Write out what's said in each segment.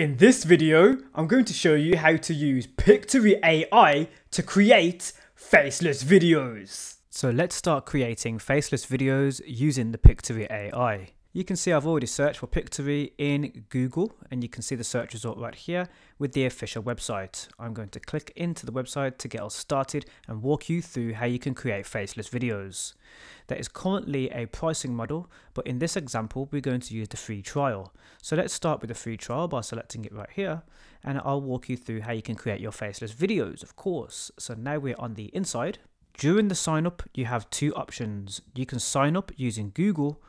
In this video, I'm going to show you how to use Pictory AI to create faceless videos. So let's start creating faceless videos using the Pictory AI. You can see I've already searched for Pictory in Google and you can see the search result right here with the official website. I'm going to click into the website to get us started and walk you through how you can create faceless videos. There is currently a pricing model, but in this example, we're going to use the free trial. So let's start with the free trial by selecting it right here and I'll walk you through how you can create your faceless videos, of course. So now we're on the inside. During the sign up, you have two options. You can sign up using Google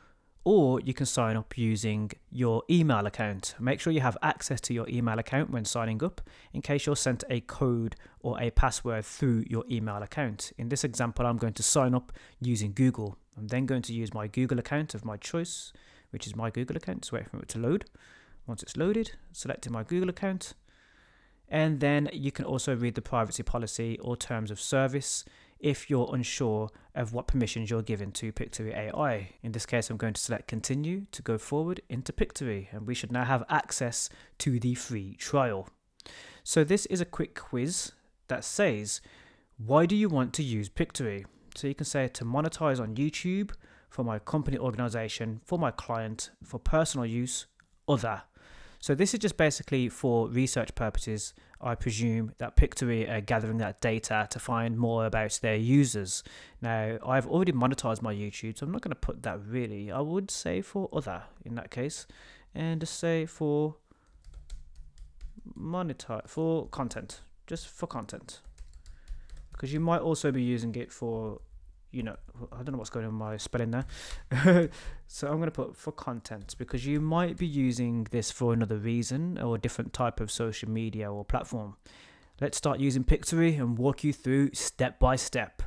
or you can sign up using your email account. Make sure you have access to your email account when signing up in case you're sent a code or a password through your email account. In this example, I'm going to sign up using Google. I'm then going to use my Google account of my choice, which is my Google account. Just wait for it to load. Once it's loaded, selecting my Google account. And then you can also read the privacy policy or terms of service if you're unsure of what permissions you're given to Pictory AI. In this case, I'm going to select continue to go forward into Pictory and we should now have access to the free trial. So this is a quick quiz that says, why do you want to use Pictory? So you can say to monetize on YouTube, for my company organization, for my client, for personal use, other. So this is just basically for research purposes. I presume that Pictory are gathering that data to find more about their users. Now, I've already monetized my YouTube, so I'm not going to put that really. I would say for other in that case, and just say for monetize for content, just for content, because you might also be using it for you know, I don't know what's going on my spelling there. so I'm going to put for content because you might be using this for another reason or a different type of social media or platform. Let's start using Pictory and walk you through step by step.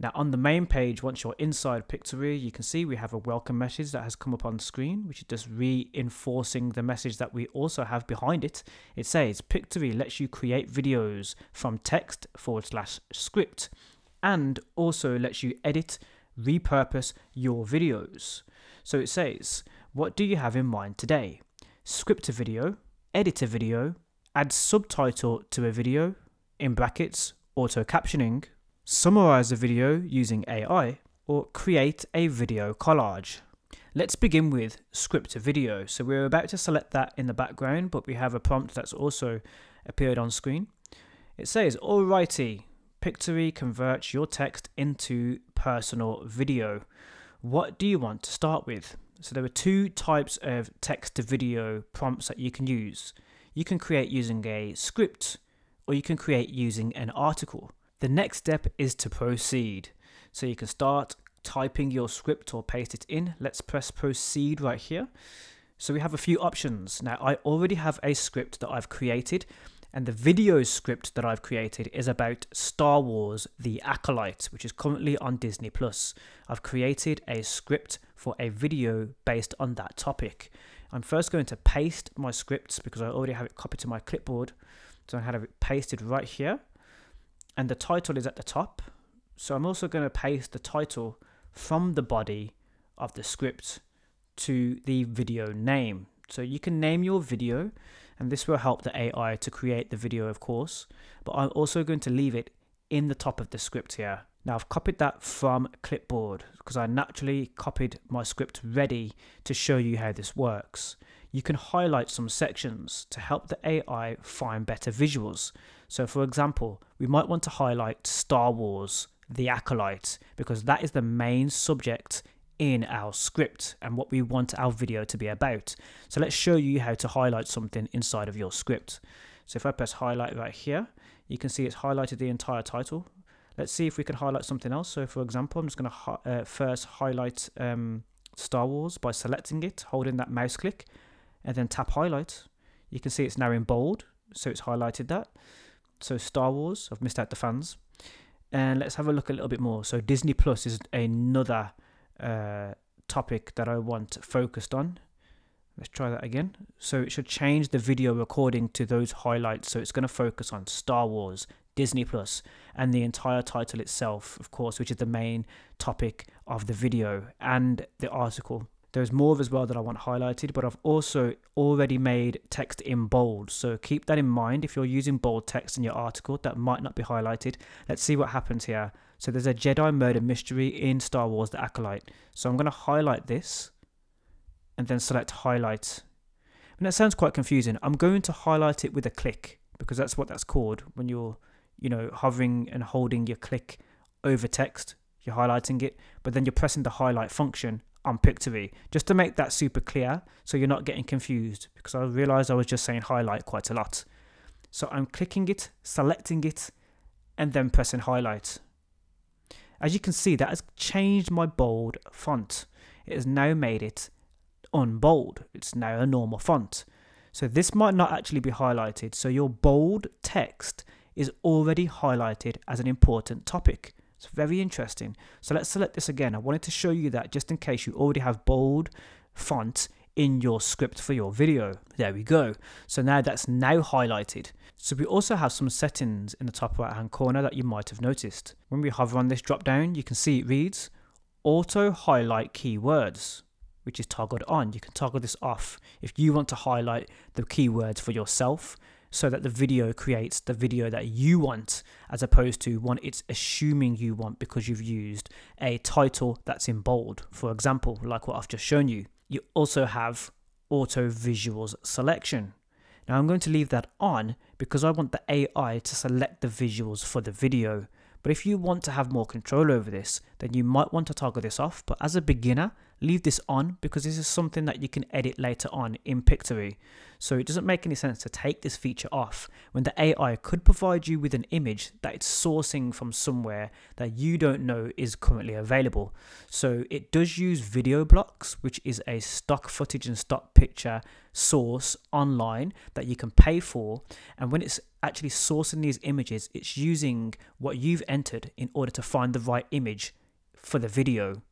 Now on the main page, once you're inside Pictory, you can see we have a welcome message that has come up on screen, which is just reinforcing the message that we also have behind it. It says Pictory lets you create videos from text forward slash script and also lets you edit, repurpose your videos. So it says, what do you have in mind today? Script a video, edit a video, add subtitle to a video, in brackets, auto captioning, summarize a video using AI, or create a video collage. Let's begin with script a video. So we're about to select that in the background, but we have a prompt that's also appeared on screen. It says, alrighty, Pictory converts your text into personal video. What do you want to start with? So there are two types of text to video prompts that you can use. You can create using a script or you can create using an article. The next step is to proceed. So you can start typing your script or paste it in. Let's press proceed right here. So we have a few options. Now I already have a script that I've created and the video script that I've created is about Star Wars The Acolyte, which is currently on Disney Plus. I've created a script for a video based on that topic. I'm first going to paste my scripts because I already have it copied to my clipboard. So I have it pasted right here. And the title is at the top. So I'm also going to paste the title from the body of the script to the video name. So you can name your video and this will help the AI to create the video of course. But I'm also going to leave it in the top of the script here. Now I've copied that from clipboard because I naturally copied my script ready to show you how this works. You can highlight some sections to help the AI find better visuals. So for example we might want to highlight Star Wars the Acolyte because that is the main subject in our script and what we want our video to be about. So let's show you how to highlight something inside of your script. So if I press highlight right here, you can see it's highlighted the entire title. Let's see if we can highlight something else. So for example, I'm just going to uh, first highlight um, Star Wars by selecting it, holding that mouse click, and then tap highlight. You can see it's now in bold, so it's highlighted that. So Star Wars, I've missed out the fans. And let's have a look a little bit more. So Disney Plus is another uh, topic that I want focused on. Let's try that again. So it should change the video according to those highlights. So it's going to focus on Star Wars, Disney Plus, and the entire title itself, of course, which is the main topic of the video and the article. There's more as well that I want highlighted, but I've also already made text in bold. So keep that in mind. If you're using bold text in your article, that might not be highlighted. Let's see what happens here. So there's a Jedi murder mystery in Star Wars The Acolyte. So I'm going to highlight this and then select highlight. And that sounds quite confusing. I'm going to highlight it with a click because that's what that's called when you're, you know, hovering and holding your click over text. You're highlighting it, but then you're pressing the highlight function on Pictory, just to make that super clear so you're not getting confused because I realized I was just saying highlight quite a lot. So I'm clicking it, selecting it, and then pressing highlight. As you can see, that has changed my bold font. It has now made it unbold. It's now a normal font. So this might not actually be highlighted. So your bold text is already highlighted as an important topic. It's very interesting. So let's select this again. I wanted to show you that just in case you already have bold font in your script for your video. There we go. So now that's now highlighted. So we also have some settings in the top right hand corner that you might have noticed. When we hover on this drop down, you can see it reads auto highlight keywords which is toggled on. You can toggle this off if you want to highlight the keywords for yourself so that the video creates the video that you want as opposed to one it's assuming you want because you've used a title that's in bold for example like what I've just shown you you also have auto visuals selection now I'm going to leave that on because I want the AI to select the visuals for the video but if you want to have more control over this then you might want to toggle this off but as a beginner leave this on because this is something that you can edit later on in Pictory. So it doesn't make any sense to take this feature off when the AI could provide you with an image that it's sourcing from somewhere that you don't know is currently available. So it does use video blocks, which is a stock footage and stock picture source online that you can pay for. And when it's actually sourcing these images, it's using what you've entered in order to find the right image for the video.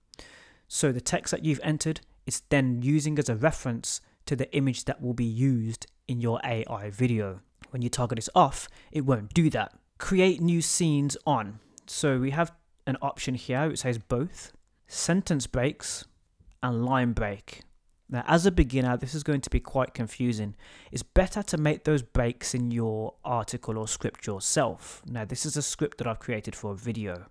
So the text that you've entered is then using as a reference to the image that will be used in your AI video. When you target this off, it won't do that. Create new scenes on. So we have an option here, it says both, sentence breaks and line break. Now, as a beginner, this is going to be quite confusing. It's better to make those breaks in your article or script yourself. Now, this is a script that I've created for a video.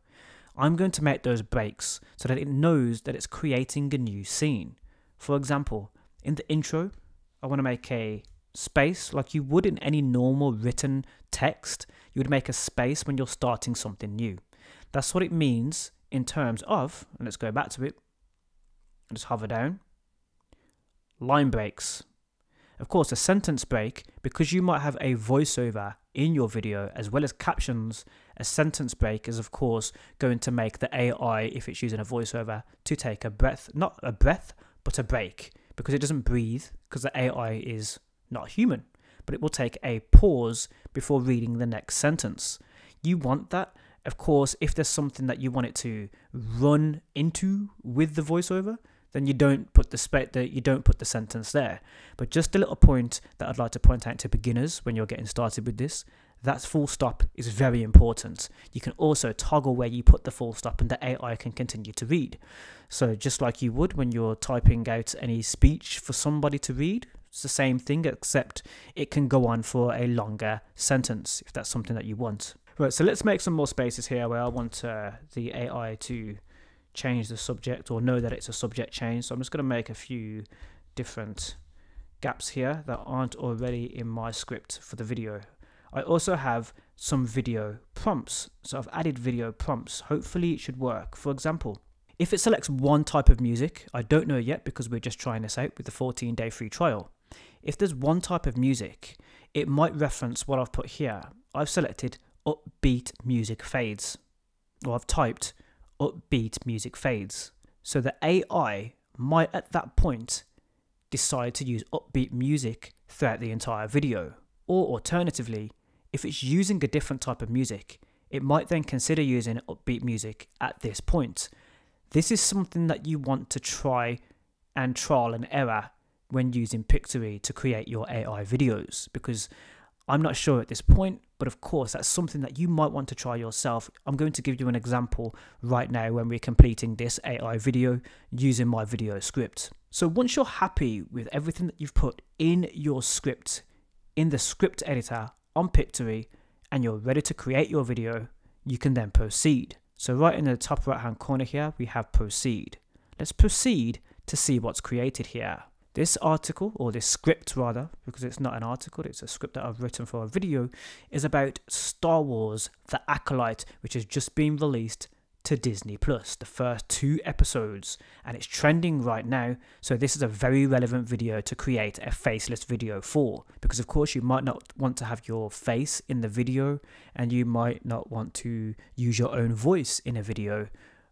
I'm going to make those breaks so that it knows that it's creating a new scene. For example, in the intro, I want to make a space like you would in any normal written text. You would make a space when you're starting something new. That's what it means in terms of, and let's go back to it, just hover down, line breaks. Of course, a sentence break, because you might have a voiceover in your video as well as captions, a sentence break is of course going to make the AI, if it's using a voiceover, to take a breath, not a breath, but a break, because it doesn't breathe, because the AI is not human, but it will take a pause before reading the next sentence. You want that. Of course, if there's something that you want it to run into with the voiceover, then you don't put the spe- that you don't put the sentence there. But just a little point that I'd like to point out to beginners when you're getting started with this, that full stop is very important. You can also toggle where you put the full stop and the AI can continue to read. So just like you would when you're typing out any speech for somebody to read, it's the same thing except it can go on for a longer sentence if that's something that you want. Right, so let's make some more spaces here where I want uh, the AI to change the subject or know that it's a subject change. So I'm just going to make a few different gaps here that aren't already in my script for the video. I also have some video prompts. So I've added video prompts. Hopefully it should work. For example, if it selects one type of music, I don't know yet because we're just trying this out with the 14 day free trial. If there's one type of music, it might reference what I've put here. I've selected upbeat music fades, or I've typed upbeat music fades. So the AI might at that point decide to use upbeat music throughout the entire video. Or alternatively, if it's using a different type of music, it might then consider using upbeat music at this point. This is something that you want to try and trial and error when using Pictory to create your AI videos because I'm not sure at this point But of course, that's something that you might want to try yourself. I'm going to give you an example right now when we're completing this AI video using my video script. So once you're happy with everything that you've put in your script, in the script editor on Pictory, and you're ready to create your video, you can then proceed. So right in the top right hand corner here, we have proceed. Let's proceed to see what's created here. This article, or this script rather, because it's not an article, it's a script that I've written for a video, is about Star Wars The Acolyte, which has just been released to Disney Plus, the first two episodes, and it's trending right now. So, this is a very relevant video to create a faceless video for, because of course, you might not want to have your face in the video, and you might not want to use your own voice in a video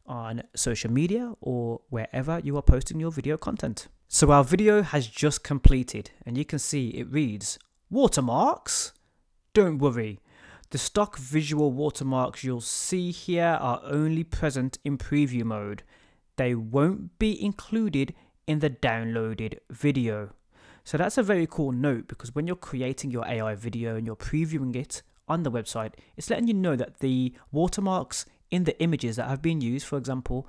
on social media or wherever you are posting your video content. So our video has just completed and you can see it reads watermarks. Don't worry, the stock visual watermarks you'll see here are only present in preview mode. They won't be included in the downloaded video. So that's a very cool note because when you're creating your AI video and you're previewing it on the website, it's letting you know that the watermarks in the images that have been used, for example,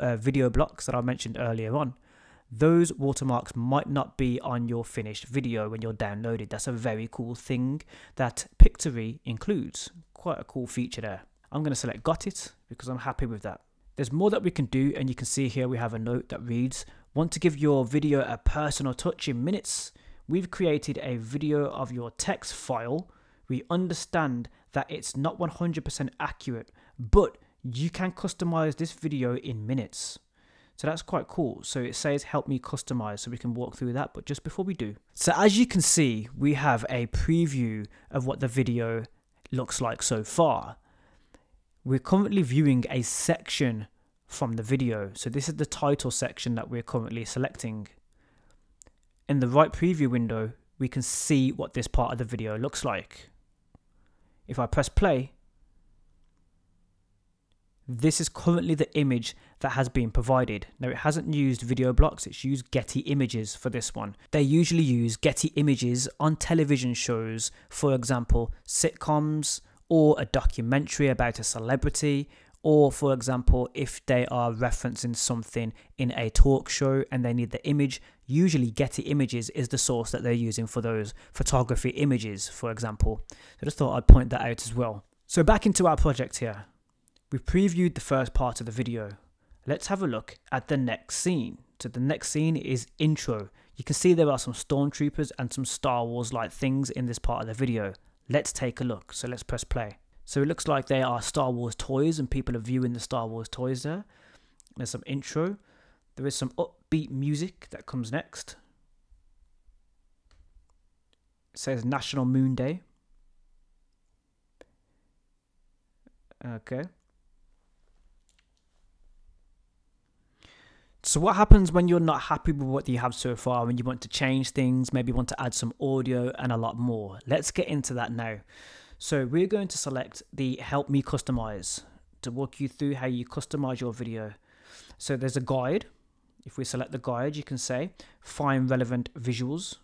uh, video blocks that I mentioned earlier on, those watermarks might not be on your finished video when you're downloaded. That's a very cool thing that Pictory includes. Quite a cool feature there. I'm going to select got it because I'm happy with that. There's more that we can do and you can see here we have a note that reads, want to give your video a personal touch in minutes? We've created a video of your text file. We understand that it's not 100% accurate, but you can customize this video in minutes. So that's quite cool. So it says help me customize so we can walk through that. But just before we do, so as you can see, we have a preview of what the video looks like so far. We're currently viewing a section from the video. So this is the title section that we're currently selecting. In the right preview window, we can see what this part of the video looks like. If I press play, this is currently the image that has been provided. Now it hasn't used video blocks, it's used Getty images for this one. They usually use Getty images on television shows, for example, sitcoms or a documentary about a celebrity or for example if they are referencing something in a talk show and they need the image usually getty images is the source that they're using for those photography images for example so I just thought i'd point that out as well so back into our project here We've previewed the first part of the video. Let's have a look at the next scene. So the next scene is intro. You can see there are some stormtroopers and some Star Wars like things in this part of the video. Let's take a look. So let's press play. So it looks like they are Star Wars toys and people are viewing the Star Wars toys there. There's some intro. There is some upbeat music that comes next. It says National Moon Day. Okay. So what happens when you're not happy with what you have so far and you want to change things, maybe want to add some audio and a lot more? Let's get into that now. So we're going to select the help me customize to walk you through how you customize your video. So there's a guide. If we select the guide, you can say find relevant visuals.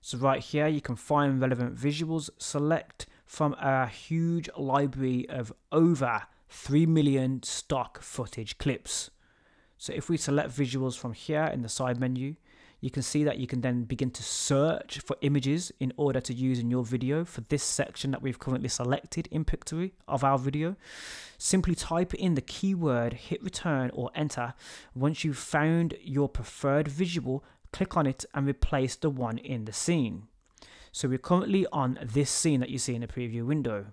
So right here, you can find relevant visuals, select from a huge library of over 3 million stock footage clips. So if we select visuals from here in the side menu, you can see that you can then begin to search for images in order to use in your video for this section that we've currently selected in Pictory of our video. Simply type in the keyword, hit return or enter. Once you've found your preferred visual, click on it and replace the one in the scene. So we're currently on this scene that you see in the preview window.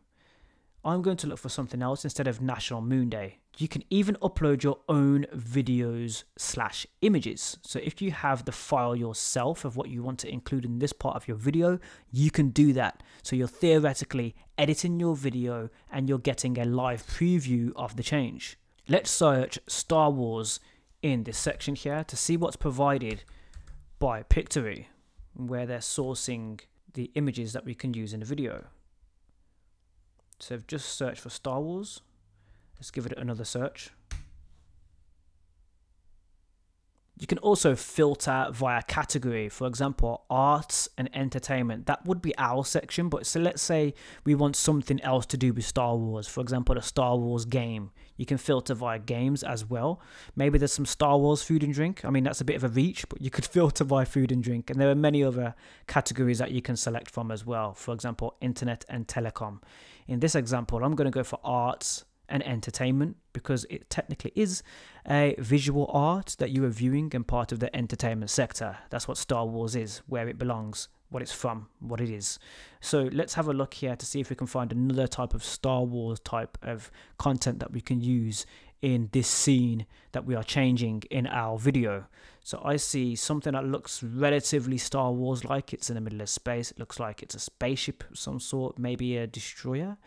I'm going to look for something else instead of National Moon Day. You can even upload your own videos slash images. So if you have the file yourself of what you want to include in this part of your video, you can do that. So you're theoretically editing your video and you're getting a live preview of the change. Let's search Star Wars in this section here to see what's provided by Pictory, where they're sourcing the images that we can use in the video. So I've just searched for Star Wars. Let's give it another search. You can also filter via category. For example, arts and entertainment. That would be our section, but so let's say we want something else to do with Star Wars. For example, a Star Wars game. You can filter via games as well. Maybe there's some Star Wars food and drink. I mean, that's a bit of a reach, but you could filter by food and drink. And there are many other categories that you can select from as well. For example, internet and telecom. In this example, I'm going to go for arts and entertainment because it technically is a visual art that you are viewing and part of the entertainment sector. That's what Star Wars is, where it belongs, what it's from, what it is. So let's have a look here to see if we can find another type of Star Wars type of content that we can use in this scene that we are changing in our video. So I see something that looks relatively Star Wars like. It's in the middle of space. It looks like it's a spaceship of some sort, maybe a destroyer.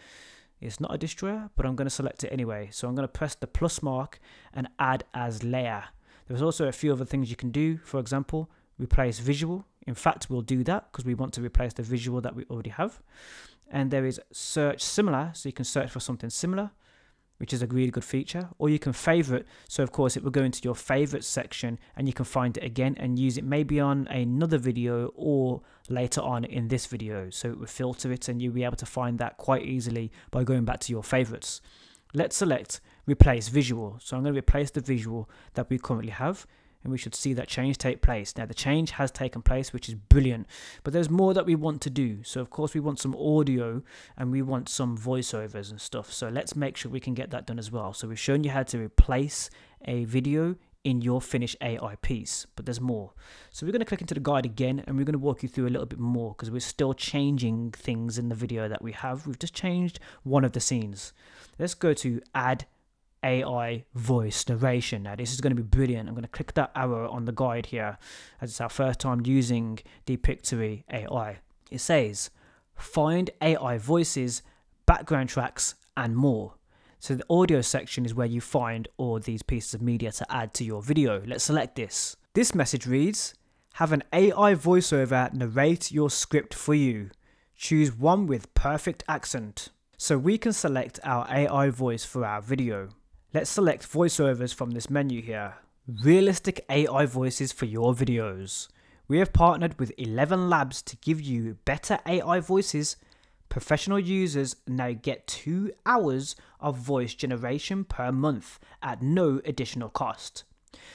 It's not a destroyer, but I'm going to select it anyway. So I'm going to press the plus mark and add as layer. There's also a few other things you can do. For example, replace visual. In fact, we'll do that because we want to replace the visual that we already have. And there is search similar. So you can search for something similar which is a really good feature. Or you can favorite. So of course it will go into your favorite section and you can find it again and use it maybe on another video or later on in this video. So it will filter it and you'll be able to find that quite easily by going back to your favorites. Let's select replace visual. So I'm going to replace the visual that we currently have and we should see that change take place. Now the change has taken place, which is brilliant, but there's more that we want to do. So of course we want some audio and we want some voiceovers and stuff. So let's make sure we can get that done as well. So we've shown you how to replace a video in your finished AI piece, but there's more. So we're going to click into the guide again and we're going to walk you through a little bit more because we're still changing things in the video that we have. We've just changed one of the scenes. Let's go to add AI voice narration. Now, this is going to be brilliant. I'm going to click that arrow on the guide here as it's our first time using the AI. It says, find AI voices, background tracks, and more. So the audio section is where you find all these pieces of media to add to your video. Let's select this. This message reads, have an AI voiceover narrate your script for you. Choose one with perfect accent. So we can select our AI voice for our video. Let's select voiceovers from this menu here. Realistic AI voices for your videos. We have partnered with ElevenLabs to give you better AI voices. Professional users now get 2 hours of voice generation per month at no additional cost.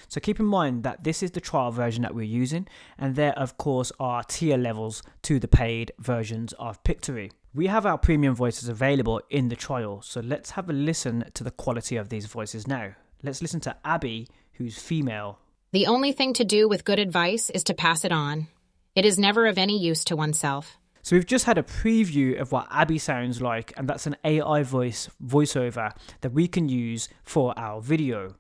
So keep in mind that this is the trial version that we're using, and there, of course, are tier levels to the paid versions of Pictory. We have our premium voices available in the trial, so let's have a listen to the quality of these voices now. Let's listen to Abby, who's female. The only thing to do with good advice is to pass it on. It is never of any use to oneself. So we've just had a preview of what Abby sounds like, and that's an AI voice voiceover that we can use for our video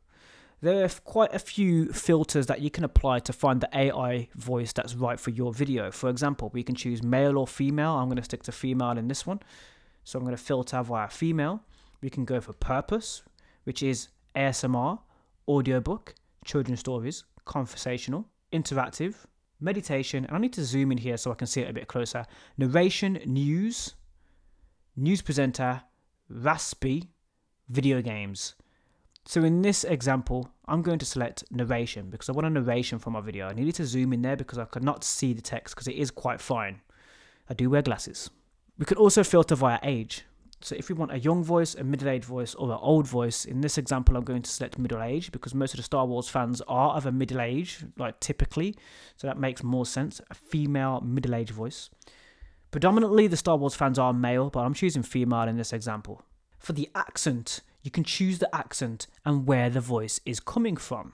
there are quite a few filters that you can apply to find the AI voice that's right for your video. For example, we can choose male or female. I'm going to stick to female in this one. So I'm going to filter via female. We can go for purpose, which is ASMR, audiobook, children's stories, conversational, interactive, meditation, and I need to zoom in here so I can see it a bit closer. Narration, news, news presenter, raspy, video games. So in this example, I'm going to select narration because I want a narration for my video. I needed to zoom in there because I could not see the text because it is quite fine. I do wear glasses. We could also filter via age. So if we want a young voice, a middle-aged voice, or an old voice, in this example, I'm going to select middle age because most of the Star Wars fans are of a middle age, like typically. So that makes more sense. A female middle-aged voice. Predominantly, the Star Wars fans are male, but I'm choosing female in this example. For the accent, you can choose the accent and where the voice is coming from.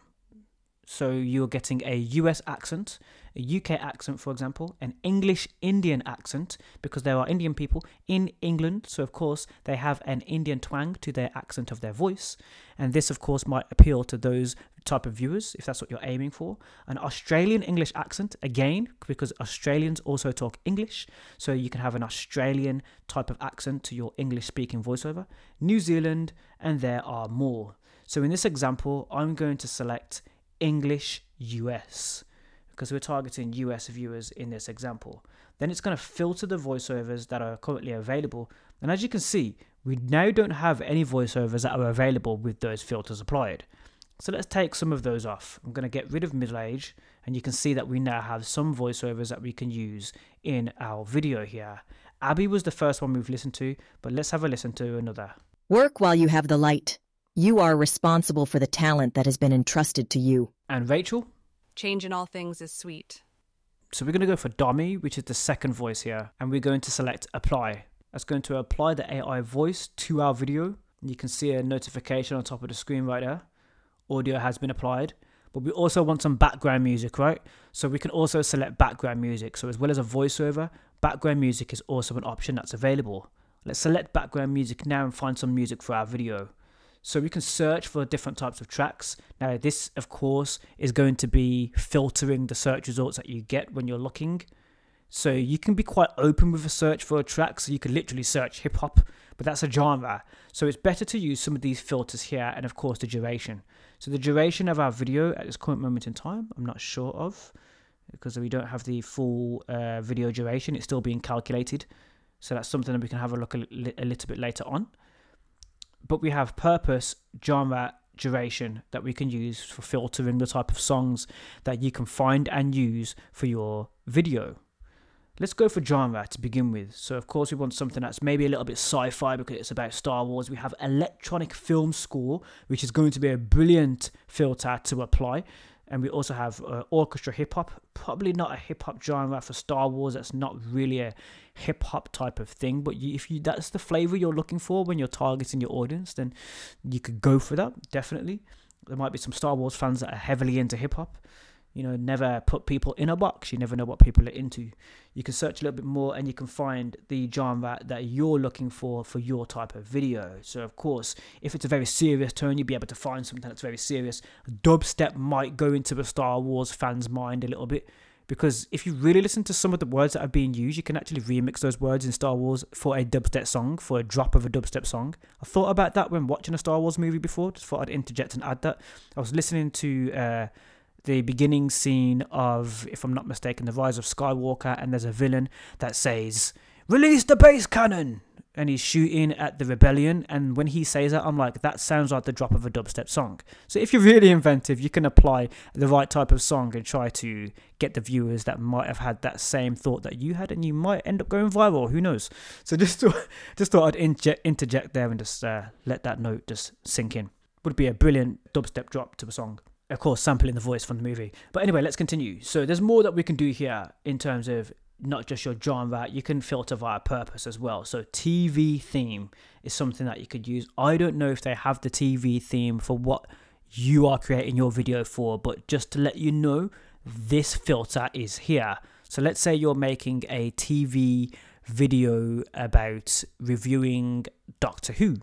So you're getting a US accent, a UK accent, for example, an English Indian accent, because there are Indian people in England. So, of course, they have an Indian twang to their accent of their voice. And this, of course, might appeal to those type of viewers if that's what you're aiming for. An Australian English accent, again, because Australians also talk English. So you can have an Australian type of accent to your English speaking voiceover. New Zealand, and there are more. So in this example, I'm going to select English US because we're targeting US viewers in this example. Then it's going to filter the voiceovers that are currently available. And as you can see, we now don't have any voiceovers that are available with those filters applied. So let's take some of those off. I'm going to get rid of middle age and you can see that we now have some voiceovers that we can use in our video here. Abby was the first one we've listened to, but let's have a listen to another. Work while you have the light. You are responsible for the talent that has been entrusted to you. And Rachel? Change in all things is sweet. So we're going to go for Domi, which is the second voice here, and we're going to select apply. That's going to apply the AI voice to our video. You can see a notification on top of the screen right there. Audio has been applied. But we also want some background music, right? So we can also select background music. So as well as a voiceover, background music is also an option that's available. Let's select background music now and find some music for our video. So we can search for different types of tracks. Now this of course is going to be filtering the search results that you get when you're looking. So you can be quite open with a search for a track. So you can literally search hip hop, but that's a genre. So it's better to use some of these filters here and of course the duration. So the duration of our video at this current moment in time, I'm not sure of because we don't have the full uh, video duration. It's still being calculated. So that's something that we can have a look a, a little bit later on but we have purpose, genre, duration that we can use for filtering the type of songs that you can find and use for your video. Let's go for genre to begin with. So, of course, we want something that's maybe a little bit sci fi because it's about Star Wars. We have electronic film score, which is going to be a brilliant filter to apply and we also have uh, orchestra hip hop. Probably not a hip hop genre for Star Wars. That's not really a hip hop type of thing. But you, if you that's the flavor you're looking for when you're targeting your audience, then you could go for that. Definitely, there might be some Star Wars fans that are heavily into hip hop you know, never put people in a box. You never know what people are into. You can search a little bit more and you can find the genre that you're looking for for your type of video. So, of course, if it's a very serious tone, you'll be able to find something that's very serious. Dubstep might go into a Star Wars fan's mind a little bit because if you really listen to some of the words that are being used, you can actually remix those words in Star Wars for a dubstep song, for a drop of a dubstep song. I thought about that when watching a Star Wars movie before, just thought I'd interject and add that. I was listening to. Uh, the beginning scene of, if I'm not mistaken, The Rise of Skywalker, and there's a villain that says, Release the base cannon! And he's shooting at the rebellion. And when he says that, I'm like, that sounds like the drop of a dubstep song. So if you're really inventive, you can apply the right type of song and try to get the viewers that might have had that same thought that you had, and you might end up going viral. Who knows? So just thought, just thought I'd inject, interject there and just uh, let that note just sink in. Would be a brilliant dubstep drop to a song of course, sampling the voice from the movie. But anyway, let's continue. So there's more that we can do here in terms of not just your genre, you can filter via purpose as well. So TV theme is something that you could use. I don't know if they have the TV theme for what you are creating your video for, but just to let you know, this filter is here. So let's say you're making a TV video about reviewing Doctor Who.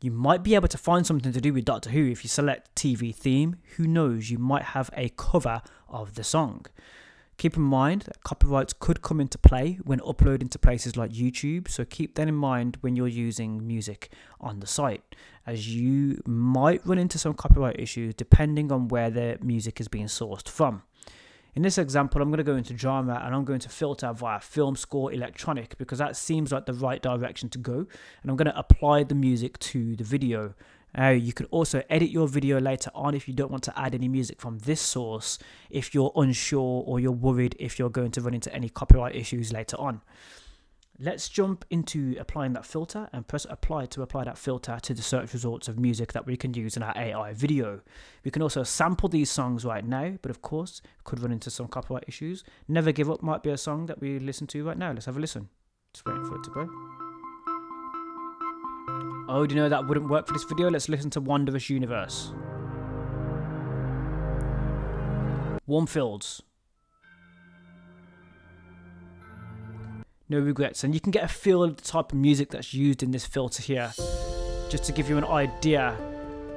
You might be able to find something to do with Doctor Who if you select TV theme. Who knows, you might have a cover of the song. Keep in mind that copyrights could come into play when uploading to places like YouTube, so keep that in mind when you're using music on the site, as you might run into some copyright issues depending on where the music is being sourced from. In this example, I'm going to go into genre and I'm going to filter via film score electronic because that seems like the right direction to go. And I'm going to apply the music to the video. Uh, you can also edit your video later on if you don't want to add any music from this source if you're unsure or you're worried if you're going to run into any copyright issues later on. Let's jump into applying that filter and press apply to apply that filter to the search results of music that we can use in our AI video. We can also sample these songs right now, but of course, could run into some copyright issues. Never Give Up might be a song that we listen to right now. Let's have a listen. Just waiting for it to go. Oh, do you know that wouldn't work for this video? Let's listen to Wondrous Universe. Warm Fields. no regrets. And you can get a feel of the type of music that's used in this filter here, just to give you an idea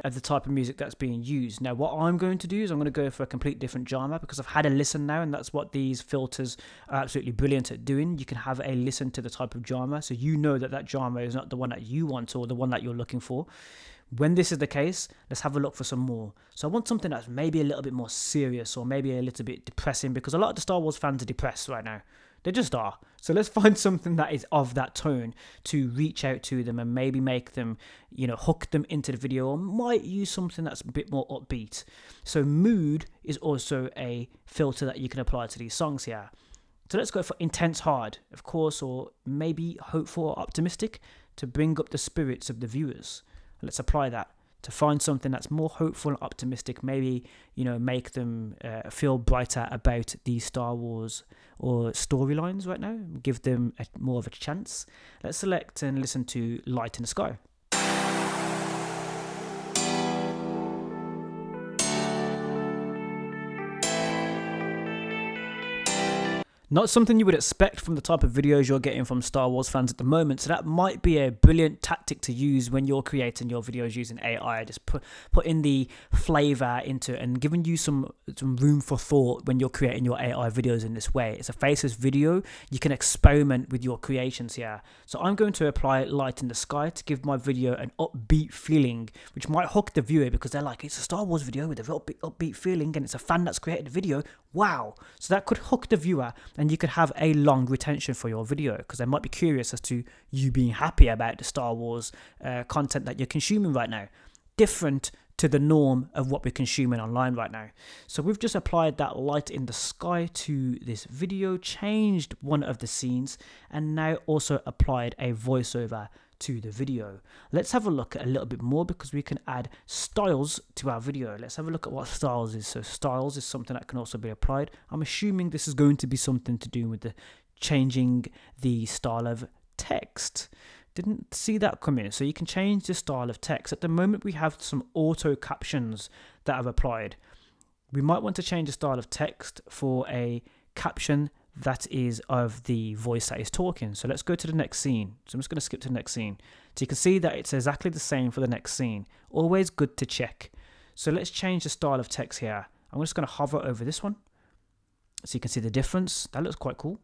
of the type of music that's being used. Now, what I'm going to do is I'm going to go for a complete different genre because I've had a listen now, and that's what these filters are absolutely brilliant at doing. You can have a listen to the type of genre, so you know that that genre is not the one that you want or the one that you're looking for. When this is the case, let's have a look for some more. So I want something that's maybe a little bit more serious or maybe a little bit depressing because a lot of the Star Wars fans are depressed right now They just are. So let's find something that is of that tone to reach out to them and maybe make them, you know, hook them into the video or might use something that's a bit more upbeat. So mood is also a filter that you can apply to these songs here. So let's go for intense hard, of course, or maybe hopeful or optimistic to bring up the spirits of the viewers. Let's apply that to find something that's more hopeful and optimistic. Maybe you know make them uh, feel brighter about these Star Wars or storylines right now. Give them a, more of a chance. Let's select and listen to Light in the Sky. Not something you would expect from the type of videos you're getting from Star Wars fans at the moment. So that might be a brilliant tactic to use when you're creating your videos using AI. Just put put in the flavor into it and giving you some some room for thought when you're creating your AI videos in this way. It's a faceless video. You can experiment with your creations here. So I'm going to apply light in the sky to give my video an upbeat feeling, which might hook the viewer because they're like, it's a Star Wars video with a upbeat, upbeat feeling and it's a fan that's created the video. Wow. So that could hook the viewer you could have a long retention for your video because they might be curious as to you being happy about the Star Wars uh, content that you're consuming right now. Different to the norm of what we're consuming online right now. So we've just applied that light in the sky to this video, changed one of the scenes, and now also applied a voiceover to the video. Let's have a look at a little bit more because we can add styles to our video. Let's have a look at what styles is. So styles is something that can also be applied. I'm assuming this is going to be something to do with the changing the style of text. Didn't see that coming. So you can change the style of text. At the moment we have some auto captions that have applied. We might want to change the style of text for a caption that is of the voice that is talking. So let's go to the next scene. So I'm just going to skip to the next scene. So you can see that it's exactly the same for the next scene. Always good to check. So let's change the style of text here. I'm just going to hover over this one. So you can see the difference. That looks quite cool.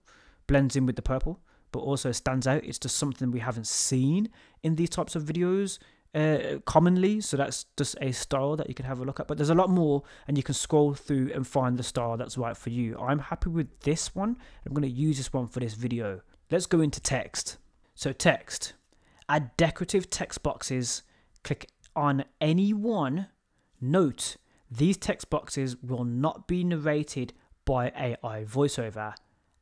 Blends in with the purple, but also stands out. It's just something we haven't seen in these types of videos uh, commonly. So that's just a style that you can have a look at. But there's a lot more, and you can scroll through and find the style that's right for you. I'm happy with this one. I'm going to use this one for this video. Let's go into text. So text. Add decorative text boxes. Click on any one. Note, these text boxes will not be narrated by AI voiceover.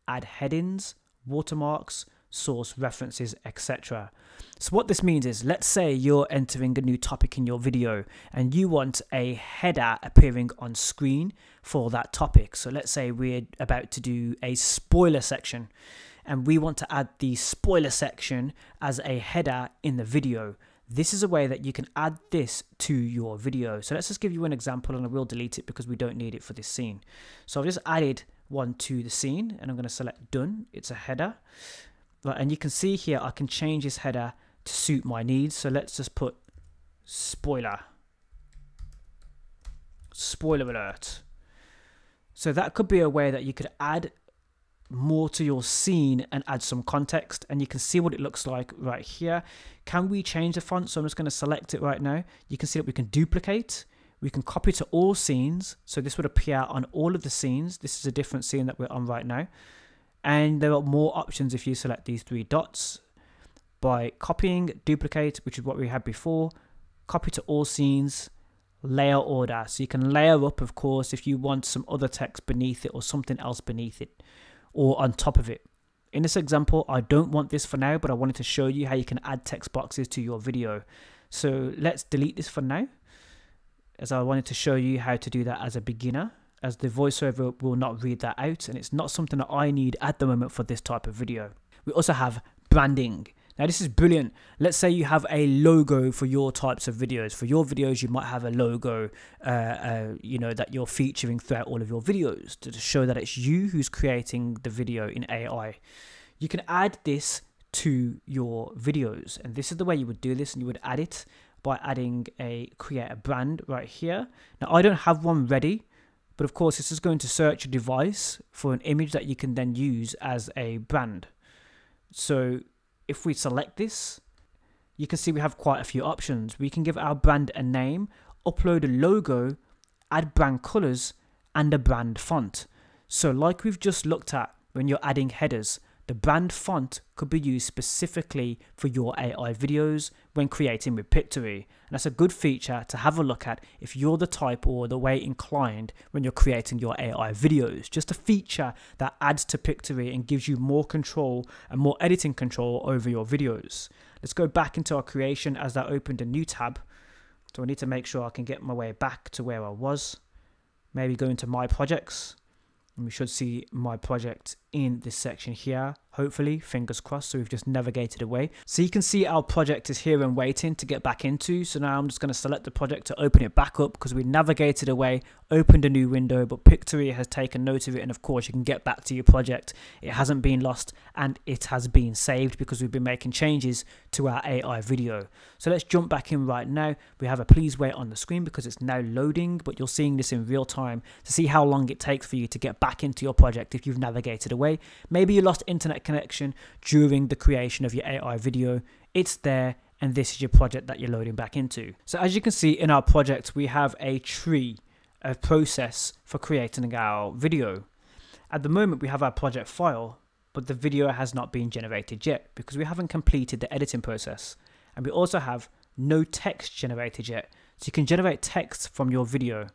Add headings, watermarks, source references, etc. So what this means is, let's say you're entering a new topic in your video and you want a header appearing on screen for that topic. So let's say we're about to do a spoiler section and we want to add the spoiler section as a header in the video. This is a way that you can add this to your video. So let's just give you an example and I will delete it because we don't need it for this scene. So I've just added one to the scene and I'm going to select done. It's a header. And you can see here I can change this header to suit my needs. So let's just put spoiler. Spoiler alert. So that could be a way that you could add more to your scene and add some context and you can see what it looks like right here. Can we change the font? So I'm just going to select it right now. You can see that we can duplicate. We can copy to all scenes. So this would appear on all of the scenes. This is a different scene that we're on right now. And there are more options if you select these three dots by copying, duplicate, which is what we had before, copy to all scenes, layer order. So you can layer up, of course, if you want some other text beneath it or something else beneath it or on top of it. In this example, I don't want this for now, but I wanted to show you how you can add text boxes to your video. So let's delete this for now, as I wanted to show you how to do that as a beginner, as the voiceover will not read that out, and it's not something that I need at the moment for this type of video. We also have branding. Now this is brilliant. Let's say you have a logo for your types of videos. For your videos, you might have a logo, uh, uh, you know, that you're featuring throughout all of your videos to show that it's you who's creating the video in AI. You can add this to your videos, and this is the way you would do this, and you would add it by adding a create a brand right here. Now I don't have one ready, but of course this is going to search a device for an image that you can then use as a brand. So if we select this, you can see we have quite a few options. We can give our brand a name, upload a logo, add brand colors, and a brand font. So like we've just looked at when you're adding headers, the brand font could be used specifically for your AI videos when creating with Pictory. And that's a good feature to have a look at if you're the type or the way inclined when you're creating your AI videos. Just a feature that adds to Pictory and gives you more control and more editing control over your videos. Let's go back into our creation as that opened a new tab. So I need to make sure I can get my way back to where I was. Maybe go into my projects and we should see my project in this section here hopefully fingers crossed so we've just navigated away. So you can see our project is here and waiting to get back into. So now i'm just going to select the project to open it back up because we navigated away opened a new window but pictory has taken note of it and of course you can get back to your project. It hasn't been lost and it has been saved because we've been making changes to our ai video. So let's jump back in right now. We have a please wait on the screen because it's now loading but you're seeing this in real time to see how long it takes for you to get back into your project if you've navigated away maybe you lost internet connection during the creation of your AI video. It's there and this is your project that you're loading back into. So as you can see in our project, we have a tree, a process for creating our video. At the moment, we have our project file, but the video has not been generated yet because we haven't completed the editing process. And we also have no text generated yet. So you can generate text from your video.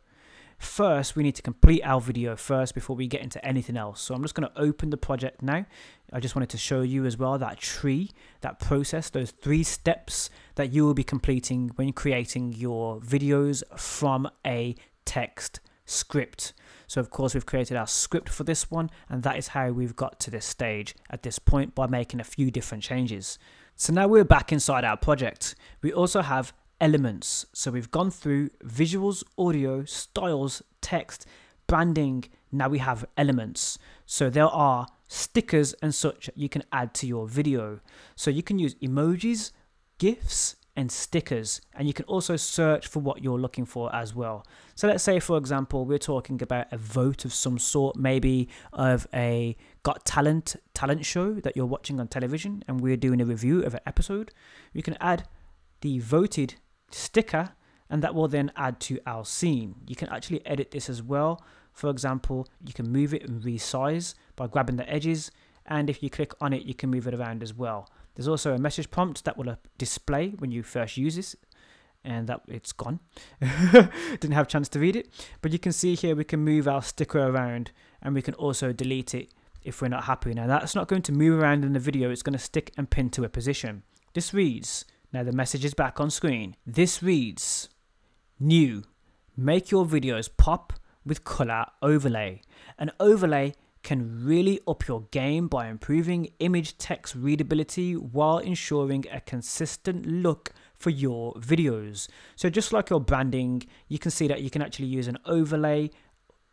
First, we need to complete our video first before we get into anything else. So I'm just going to open the project now. I just wanted to show you as well that tree, that process, those three steps that you will be completing when creating your videos from a text script. So of course we've created our script for this one and that is how we've got to this stage at this point by making a few different changes. So now we're back inside our project. We also have elements. So we've gone through visuals, audio, styles, text, branding. Now we have elements. So there are stickers and such you can add to your video. So you can use emojis, GIFs, and stickers and you can also search for what you're looking for as well so let's say for example we're talking about a vote of some sort maybe of a got talent talent show that you're watching on television and we're doing a review of an episode you can add the voted sticker and that will then add to our scene. You can actually edit this as well. For example, you can move it and resize by grabbing the edges and if you click on it you can move it around as well. There's also a message prompt that will uh, display when you first use this and that it's gone. Didn't have a chance to read it. But you can see here we can move our sticker around and we can also delete it if we're not happy. Now that's not going to move around in the video, it's going to stick and pin to a position. This reads, now the message is back on screen. This reads, new, make your videos pop with color overlay. An overlay can really up your game by improving image text readability while ensuring a consistent look for your videos. So just like your branding, you can see that you can actually use an overlay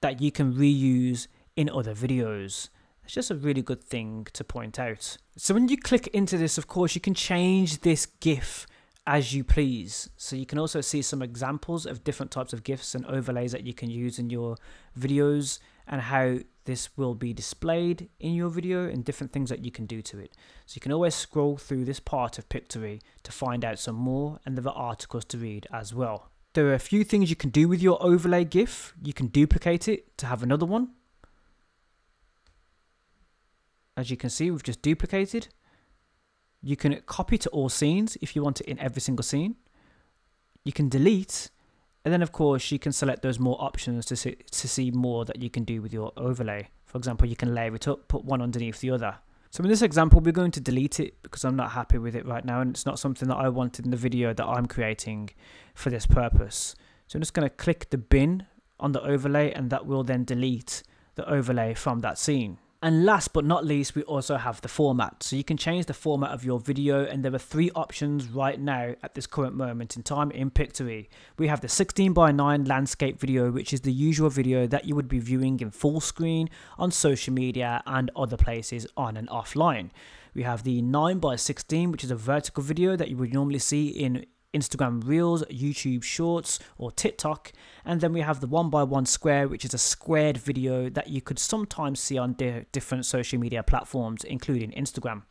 that you can reuse in other videos. It's just a really good thing to point out. So when you click into this, of course, you can change this GIF as you please. So you can also see some examples of different types of GIFs and overlays that you can use in your videos and how this will be displayed in your video and different things that you can do to it. So you can always scroll through this part of Pictory to find out some more and there are articles to read as well. There are a few things you can do with your overlay GIF. You can duplicate it to have another one as you can see, we've just duplicated. You can copy to all scenes if you want it in every single scene. You can delete, and then of course you can select those more options to see, to see more that you can do with your overlay. For example, you can layer it up, put one underneath the other. So in this example, we're going to delete it because I'm not happy with it right now and it's not something that I wanted in the video that I'm creating for this purpose. So I'm just going to click the bin on the overlay and that will then delete the overlay from that scene. And last but not least, we also have the format. So you can change the format of your video and there are three options right now at this current moment in time in Pictory. We have the 16 by 9 landscape video, which is the usual video that you would be viewing in full screen on social media and other places on and offline. We have the 9 by 16, which is a vertical video that you would normally see in Instagram Reels, YouTube Shorts, or TikTok. And then we have the one by one square, which is a squared video that you could sometimes see on di different social media platforms, including Instagram.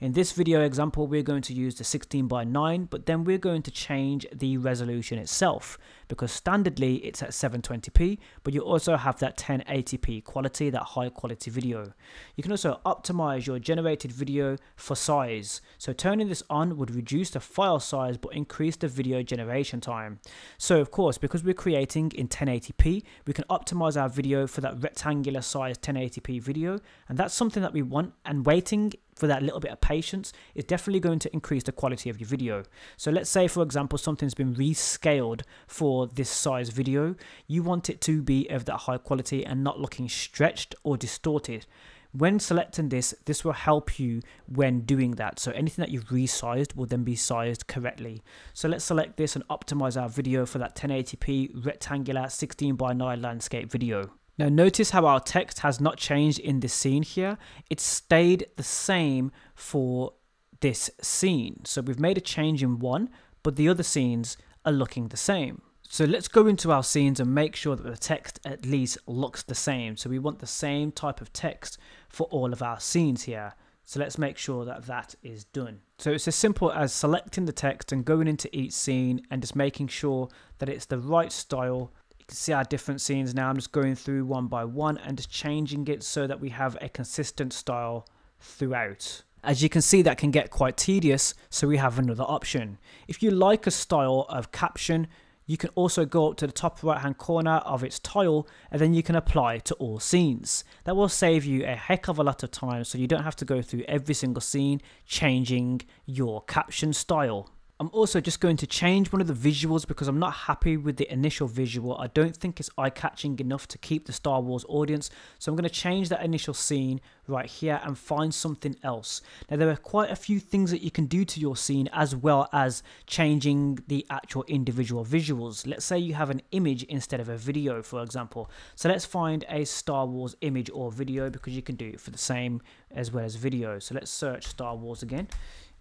In this video example, we're going to use the 16 by 9, but then we're going to change the resolution itself because standardly it's at 720p, but you also have that 1080p quality, that high quality video. You can also optimize your generated video for size. So turning this on would reduce the file size but increase the video generation time. So of course, because we're creating in 1080p, we can optimize our video for that rectangular size 1080p video, and that's something that we want and waiting for that little bit of patience is definitely going to increase the quality of your video. So let's say for example something's been rescaled for this size video, you want it to be of that high quality and not looking stretched or distorted. When selecting this, this will help you when doing that. So anything that you've resized will then be sized correctly. So let's select this and optimize our video for that 1080p rectangular 16 by 9 landscape video. Now notice how our text has not changed in this scene here. It stayed the same for this scene. So we've made a change in one, but the other scenes are looking the same. So let's go into our scenes and make sure that the text at least looks the same. So we want the same type of text for all of our scenes here. So let's make sure that that is done. So it's as simple as selecting the text and going into each scene and just making sure that it's the right style You can see our different scenes now. I'm just going through one by one and just changing it so that we have a consistent style throughout. As you can see that can get quite tedious so we have another option. If you like a style of caption you can also go up to the top right hand corner of its tile and then you can apply to all scenes. That will save you a heck of a lot of time so you don't have to go through every single scene changing your caption style. I'm also just going to change one of the visuals because I'm not happy with the initial visual. I don't think it's eye-catching enough to keep the Star Wars audience. So I'm going to change that initial scene right here and find something else. Now there are quite a few things that you can do to your scene as well as changing the actual individual visuals. Let's say you have an image instead of a video for example. So let's find a Star Wars image or video because you can do it for the same as well as video. So let's search Star Wars again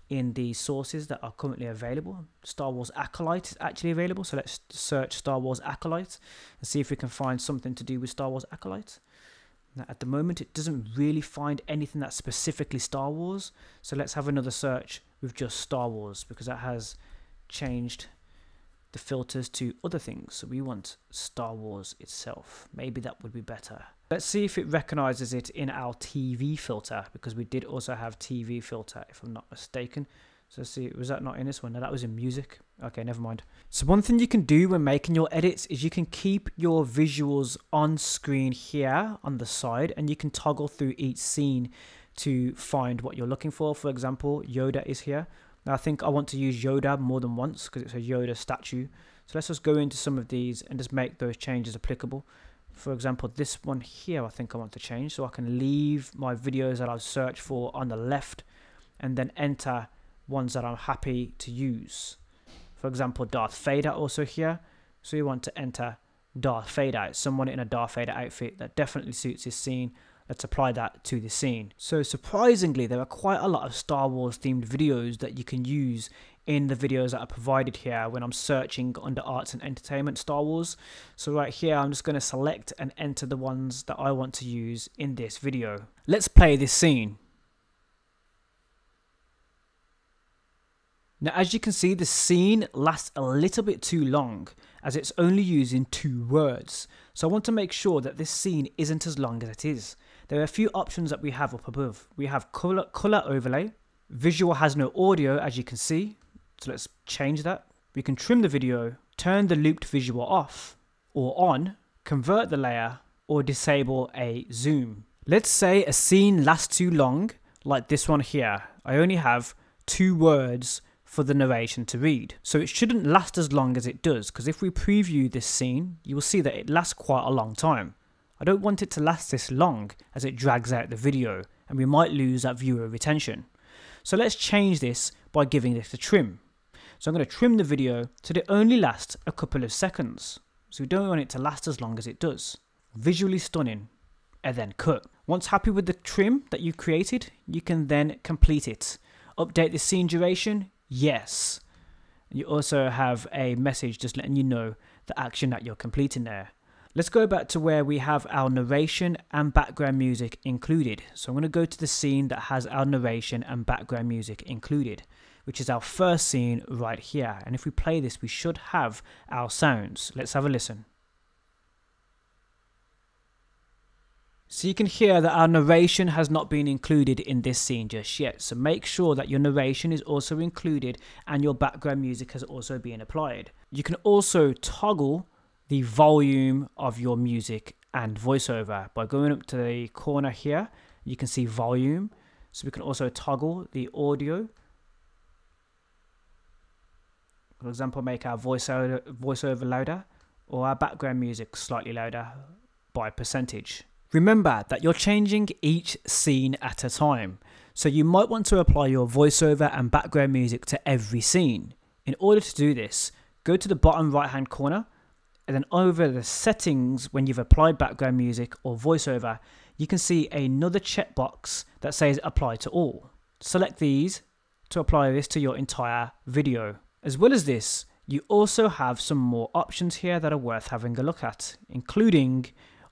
in the sources that are currently available. Star Wars Acolyte is actually available, so let's search Star Wars Acolyte and see if we can find something to do with Star Wars Acolyte. Now, at the moment, it doesn't really find anything that's specifically Star Wars, so let's have another search with just Star Wars because that has changed the filters to other things. So we want Star Wars itself. Maybe that would be better. Let's see if it recognizes it in our TV filter because we did also have TV filter if I'm not mistaken. So see, was that not in this one? No, that was in music. Okay, never mind. So one thing you can do when making your edits is you can keep your visuals on screen here on the side and you can toggle through each scene to find what you're looking for. For example, Yoda is here. Now I think I want to use Yoda more than once because it's a Yoda statue. So let's just go into some of these and just make those changes applicable for example this one here I think I want to change so I can leave my videos that I've searched for on the left and then enter ones that I'm happy to use. For example Darth Vader also here. So you want to enter Darth Vader someone in a Darth Vader outfit that definitely suits this scene. Let's apply that to the scene. So surprisingly, there are quite a lot of Star Wars themed videos that you can use in the videos that are provided here when I'm searching under arts and entertainment Star Wars. So right here, I'm just going to select and enter the ones that I want to use in this video. Let's play this scene. Now as you can see the scene lasts a little bit too long as it's only using two words so I want to make sure that this scene isn't as long as it is. There are a few options that we have up above. We have color, color overlay, visual has no audio as you can see so let's change that. We can trim the video, turn the looped visual off or on, convert the layer, or disable a zoom. Let's say a scene lasts too long, like this one here. I only have two words for the narration to read. So it shouldn't last as long as it does, because if we preview this scene, you will see that it lasts quite a long time. I don't want it to last this long as it drags out the video, and we might lose that viewer retention. So let's change this by giving this a trim. So I'm going to trim the video so it only lasts a couple of seconds. So we don't want it to last as long as it does. Visually stunning, and then cut. Once happy with the trim that you've created, you can then complete it. Update the scene duration, yes. You also have a message just letting you know the action that you're completing there. Let's go back to where we have our narration and background music included. So I'm going to go to the scene that has our narration and background music included, which is our first scene right here. And if we play this, we should have our sounds. Let's have a listen. So you can hear that our narration has not been included in this scene just yet. So make sure that your narration is also included and your background music has also been applied. You can also toggle the volume of your music and voiceover by going up to the corner here. You can see volume. So we can also toggle the audio. For example, make our voiceover, voiceover louder or our background music slightly louder by percentage. Remember that you're changing each scene at a time, so you might want to apply your voiceover and background music to every scene. In order to do this, go to the bottom right hand corner and then over the settings when you've applied background music or voiceover, you can see another checkbox that says apply to all. Select these to apply this to your entire video. As well as this, you also have some more options here that are worth having a look at, including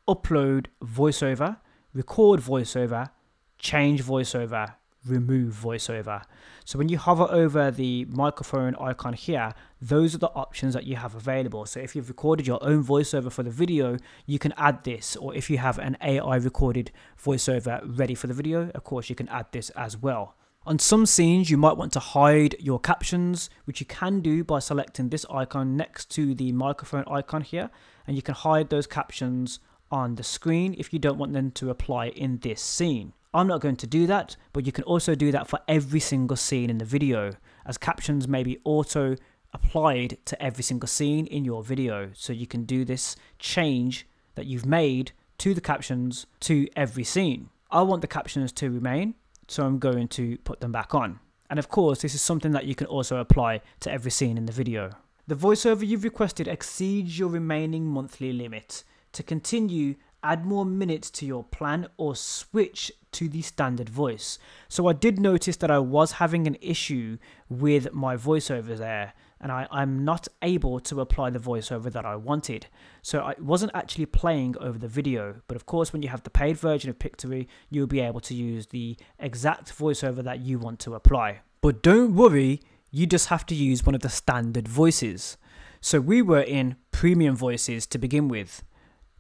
upload voiceover, record voiceover, change voiceover, remove voiceover. So when you hover over the microphone icon here, those are the options that you have available. So if you've recorded your own voiceover for the video, you can add this. Or if you have an AI recorded voiceover ready for the video, of course, you can add this as well. On some scenes, you might want to hide your captions, which you can do by selecting this icon next to the microphone icon here, and you can hide those captions on the screen if you don't want them to apply in this scene. I'm not going to do that, but you can also do that for every single scene in the video, as captions may be auto applied to every single scene in your video. So you can do this change that you've made to the captions to every scene. I want the captions to remain, so I'm going to put them back on. And of course, this is something that you can also apply to every scene in the video. The voiceover you've requested exceeds your remaining monthly limit. To continue, add more minutes to your plan or switch to the standard voice. So I did notice that I was having an issue with my voiceover there and I, I'm not able to apply the voiceover that I wanted. So I wasn't actually playing over the video. But of course, when you have the paid version of Pictory, you'll be able to use the exact voiceover that you want to apply. But don't worry, you just have to use one of the standard voices. So we were in premium voices to begin with.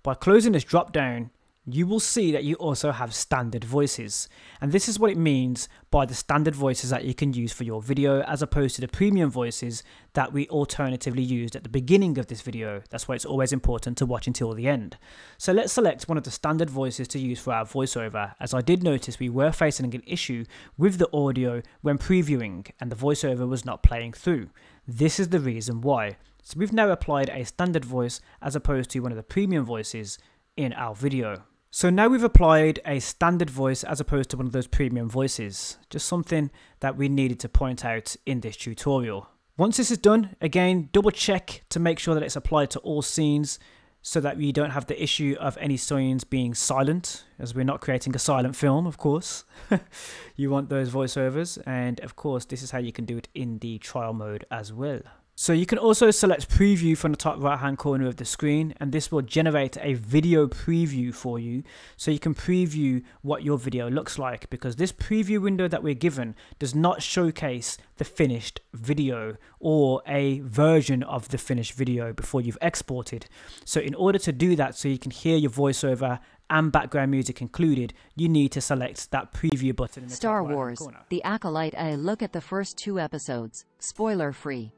By closing this drop down, you will see that you also have standard voices. And this is what it means by the standard voices that you can use for your video as opposed to the premium voices that we alternatively used at the beginning of this video. That's why it's always important to watch until the end. So let's select one of the standard voices to use for our voiceover as I did notice we were facing an issue with the audio when previewing and the voiceover was not playing through. This is the reason why. So we've now applied a standard voice as opposed to one of the premium voices in our video. So now we've applied a standard voice as opposed to one of those premium voices. Just something that we needed to point out in this tutorial. Once this is done, again, double check to make sure that it's applied to all scenes so that we don't have the issue of any scenes being silent, as we're not creating a silent film, of course. you want those voiceovers, and of course, this is how you can do it in the trial mode as well. So you can also select preview from the top right hand corner of the screen and this will generate a video preview for you so you can preview what your video looks like because this preview window that we're given does not showcase the finished video or a version of the finished video before you've exported. So in order to do that so you can hear your voiceover and background music included, you need to select that preview button in the Star top right-hand Wars corner. The Acolyte A look at the first two episodes. Spoiler free.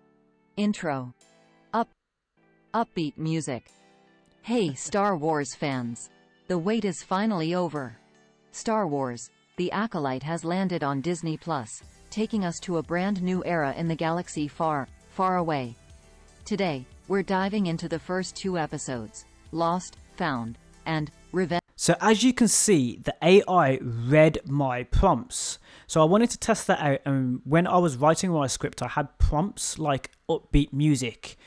Intro. Up. Upbeat music. Hey Star Wars fans. The wait is finally over. Star Wars. The Acolyte has landed on Disney Plus, taking us to a brand new era in the galaxy far, far away. Today, we're diving into the first two episodes, Lost, Found, and Revenge. So as you can see, the AI read my prompts. So I wanted to test that out and when I was writing my script, I had prompts like upbeat music.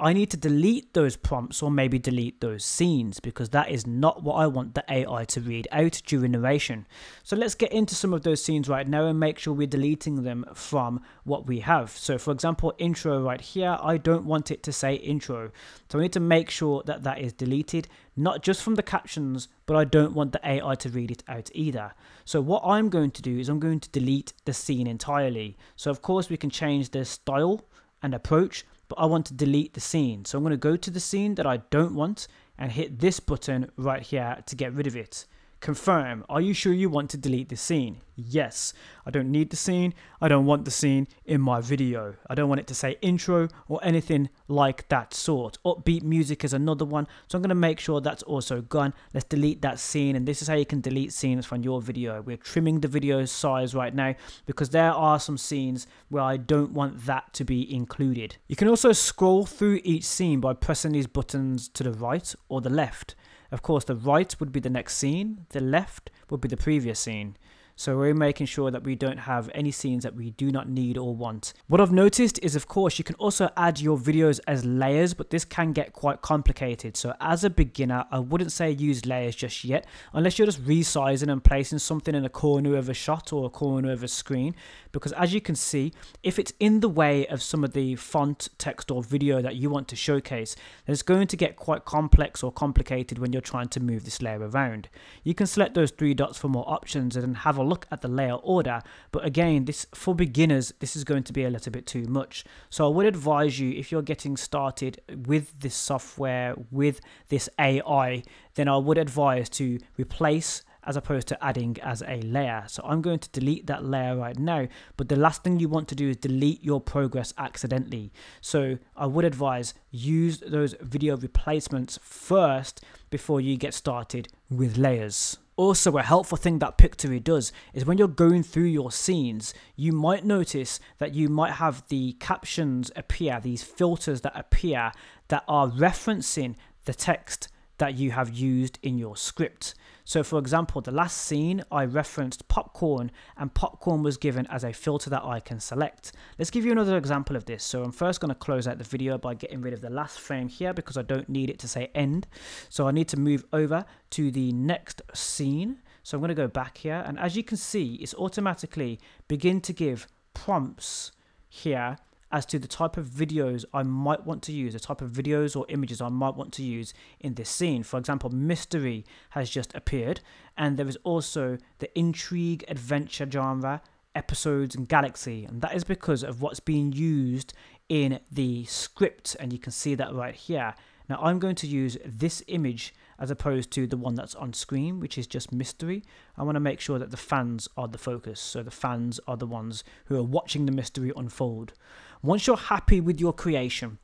I need to delete those prompts or maybe delete those scenes because that is not what I want the AI to read out during narration. So let's get into some of those scenes right now and make sure we're deleting them from what we have. So for example, intro right here, I don't want it to say intro. So I need to make sure that that is deleted, not just from the captions, but I don't want the AI to read it out either. So what I'm going to do is I'm going to delete the scene entirely. So of course we can change the style and approach, but I want to delete the scene. So I'm going to go to the scene that I don't want and hit this button right here to get rid of it. Confirm. Are you sure you want to delete the scene? Yes. I don't need the scene. I don't want the scene in my video. I don't want it to say intro or anything like that sort. Upbeat music is another one. So I'm going to make sure that's also gone. Let's delete that scene. And this is how you can delete scenes from your video. We're trimming the video size right now because there are some scenes where I don't want that to be included. You can also scroll through each scene by pressing these buttons to the right or the left. Of course, the right would be the next scene, the left would be the previous scene. So we're making sure that we don't have any scenes that we do not need or want. What I've noticed is of course you can also add your videos as layers, but this can get quite complicated. So as a beginner, I wouldn't say use layers just yet, unless you're just resizing and placing something in a corner of a shot or a corner of a screen. Because as you can see, if it's in the way of some of the font, text or video that you want to showcase, then it's going to get quite complex or complicated when you're trying to move this layer around. You can select those three dots for more options and have a look at the layer order. But again, this for beginners, this is going to be a little bit too much. So I would advise you if you're getting started with this software, with this AI, then I would advise to replace as opposed to adding as a layer. So I'm going to delete that layer right now, but the last thing you want to do is delete your progress accidentally. So I would advise use those video replacements first before you get started with layers. Also, a helpful thing that Pictory does is when you're going through your scenes, you might notice that you might have the captions appear, these filters that appear that are referencing the text that you have used in your script. So, for example, the last scene I referenced popcorn, and popcorn was given as a filter that I can select. Let's give you another example of this. So, I'm first going to close out the video by getting rid of the last frame here because I don't need it to say end. So, I need to move over to the next scene. So, I'm going to go back here, and as you can see, it's automatically begin to give prompts here as to the type of videos I might want to use, the type of videos or images I might want to use in this scene. For example, mystery has just appeared, and there is also the intrigue, adventure genre, episodes, and galaxy, and that is because of what's being used in the script, and you can see that right here. Now, I'm going to use this image as opposed to the one that's on screen, which is just mystery. I want to make sure that the fans are the focus, so the fans are the ones who are watching the mystery unfold. Once you're happy with your creation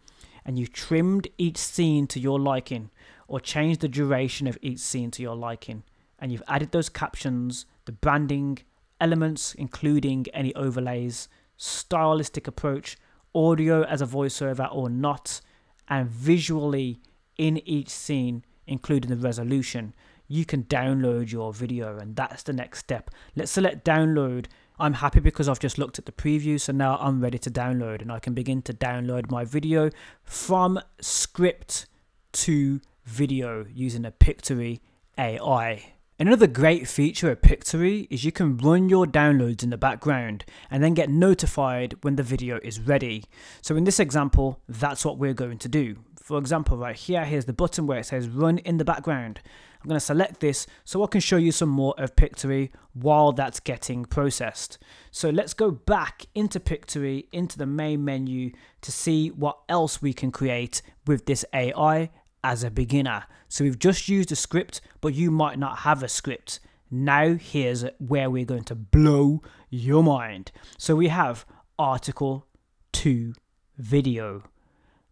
and you've trimmed each scene to your liking or changed the duration of each scene to your liking and you've added those captions, the branding, elements including any overlays, stylistic approach, audio as a voiceover or not, and visually in each scene, including the resolution, you can download your video and that's the next step. Let's select download I'm happy because I've just looked at the preview, so now I'm ready to download and I can begin to download my video from script to video using a Pictory AI. Another great feature of Pictory is you can run your downloads in the background and then get notified when the video is ready. So in this example, that's what we're going to do. For example, right here, here's the button where it says run in the background. I'm going to select this so I can show you some more of Pictory while that's getting processed. So let's go back into Pictory, into the main menu to see what else we can create with this AI as a beginner. So we've just used a script, but you might not have a script. Now here's where we're going to blow your mind. So we have article to video.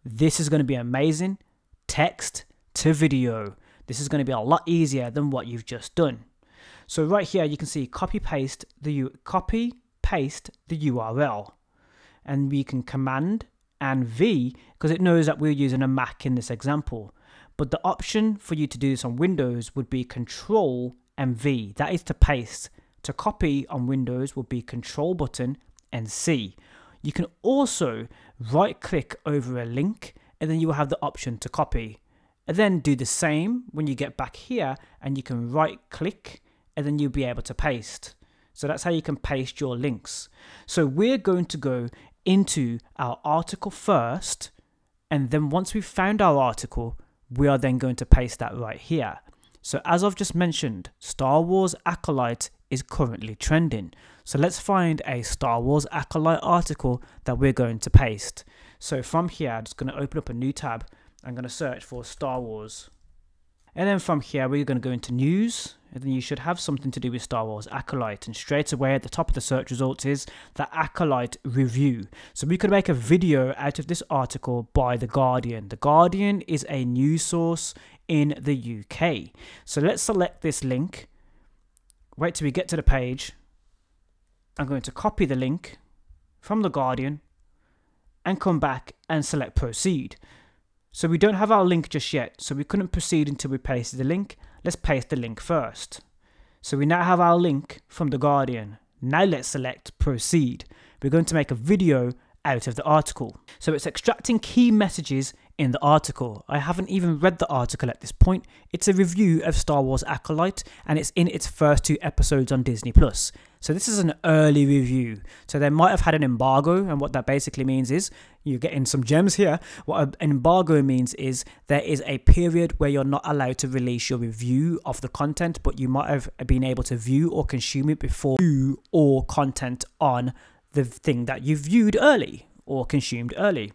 This is going to be amazing. Text to video. This is going to be a lot easier than what you've just done. So right here, you can see copy paste the copy paste the URL, and we can command and V because it knows that we're using a Mac in this example. But the option for you to do this on Windows would be Control and V. That is to paste. To copy on Windows would be Control button and C. You can also right click over a link and then you will have the option to copy. And then do the same when you get back here and you can right click and then you'll be able to paste. So that's how you can paste your links. So we're going to go into our article first and then once we've found our article, we are then going to paste that right here. So as I've just mentioned, Star Wars Acolyte is currently trending. So let's find a Star Wars Acolyte article that we're going to paste. So from here, I'm just going to open up a new tab. I'm going to search for Star Wars. And then from here, we're going to go into news. And then you should have something to do with Star Wars Acolyte. And straight away at the top of the search results is the Acolyte review. So we could make a video out of this article by The Guardian. The Guardian is a news source in the UK. So let's select this link. Wait till we get to the page. I'm going to copy the link from The Guardian and come back and select proceed. So we don't have our link just yet, so we couldn't proceed until we pasted the link. Let's paste the link first. So we now have our link from The Guardian. Now let's select proceed. We're going to make a video out of the article. So it's extracting key messages in the article. I haven't even read the article at this point. It's a review of Star Wars Acolyte and it's in its first two episodes on Disney Plus. So this is an early review. So they might have had an embargo and what that basically means is you're getting some gems here. What an embargo means is there is a period where you're not allowed to release your review of the content, but you might have been able to view or consume it before you or content on the thing that you viewed early or consumed early.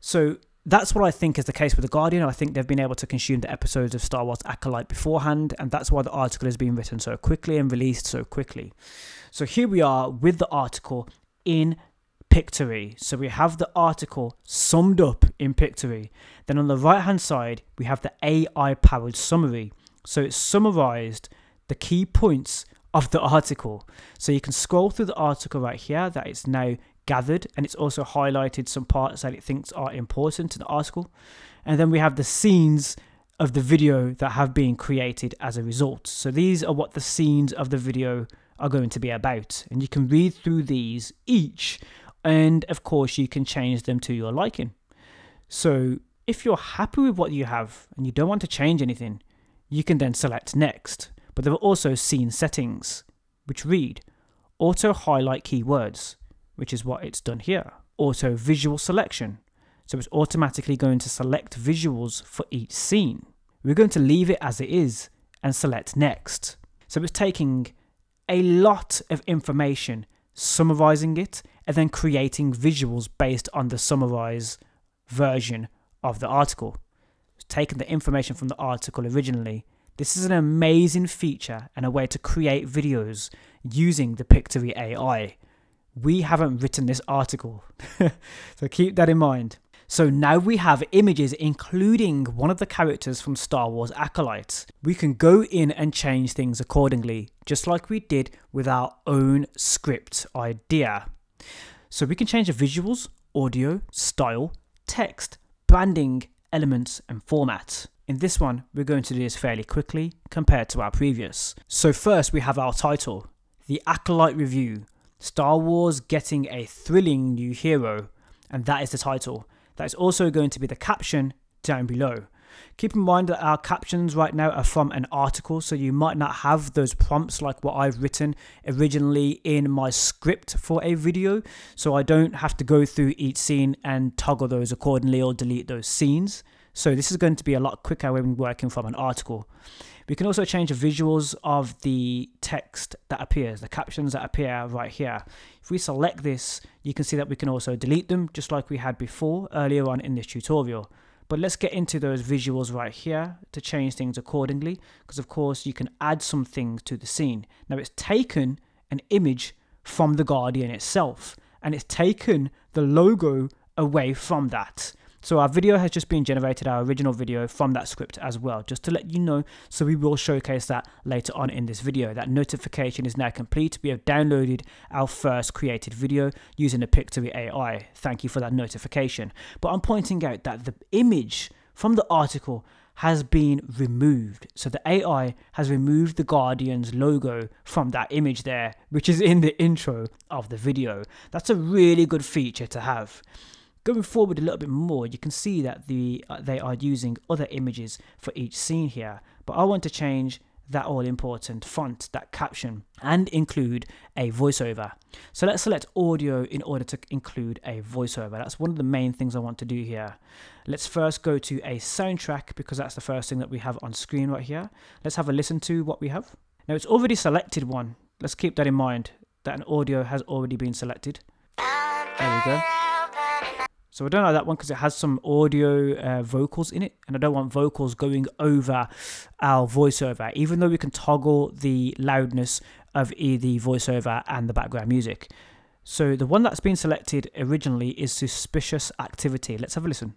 So that's what I think is the case with The Guardian. I think they've been able to consume the episodes of Star Wars Acolyte beforehand, and that's why the article has been written so quickly and released so quickly. So here we are with the article in Pictory. So we have the article summed up in Pictory. Then on the right hand side, we have the AI powered summary. So it's summarized the key points of the article. So you can scroll through the article right here that it's now gathered and it's also highlighted some parts that it thinks are important to the article. And then we have the scenes of the video that have been created as a result. So these are what the scenes of the video are going to be about. And you can read through these each and of course you can change them to your liking. So if you're happy with what you have and you don't want to change anything, you can then select next. But there are also scene settings, which read auto highlight keywords which is what it's done here. Auto visual selection. So it's automatically going to select visuals for each scene. We're going to leave it as it is and select next. So it's taking a lot of information, summarizing it, and then creating visuals based on the summarized version of the article. It's taking the information from the article originally. This is an amazing feature and a way to create videos using the Pictory AI we haven't written this article. so keep that in mind. So now we have images including one of the characters from Star Wars Acolytes. We can go in and change things accordingly, just like we did with our own script idea. So we can change the visuals, audio, style, text, branding, elements, and format. In this one, we're going to do this fairly quickly compared to our previous. So first we have our title, The Acolyte Review, Star Wars getting a thrilling new hero, and that is the title. That is also going to be the caption down below. Keep in mind that our captions right now are from an article, so you might not have those prompts like what I've written originally in my script for a video, so I don't have to go through each scene and toggle those accordingly or delete those scenes. So this is going to be a lot quicker when working from an article. We can also change the visuals of the text that appears, the captions that appear right here. If we select this, you can see that we can also delete them just like we had before earlier on in this tutorial. But let's get into those visuals right here to change things accordingly because of course you can add some things to the scene. Now it's taken an image from the Guardian itself and it's taken the logo away from that. So our video has just been generated, our original video from that script as well, just to let you know. So we will showcase that later on in this video. That notification is now complete. We have downloaded our first created video using the Pictory AI. Thank you for that notification. But I'm pointing out that the image from the article has been removed. So the AI has removed the Guardian's logo from that image there, which is in the intro of the video. That's a really good feature to have. Going forward a little bit more, you can see that the uh, they are using other images for each scene here. But I want to change that all important font, that caption, and include a voiceover. So let's select audio in order to include a voiceover. That's one of the main things I want to do here. Let's first go to a soundtrack because that's the first thing that we have on screen right here. Let's have a listen to what we have. Now it's already selected one. Let's keep that in mind that an audio has already been selected. There we go. So I don't like that one because it has some audio uh, vocals in it, and I don't want vocals going over our voiceover, even though we can toggle the loudness of the voiceover and the background music. So the one that's been selected originally is suspicious activity. Let's have a listen.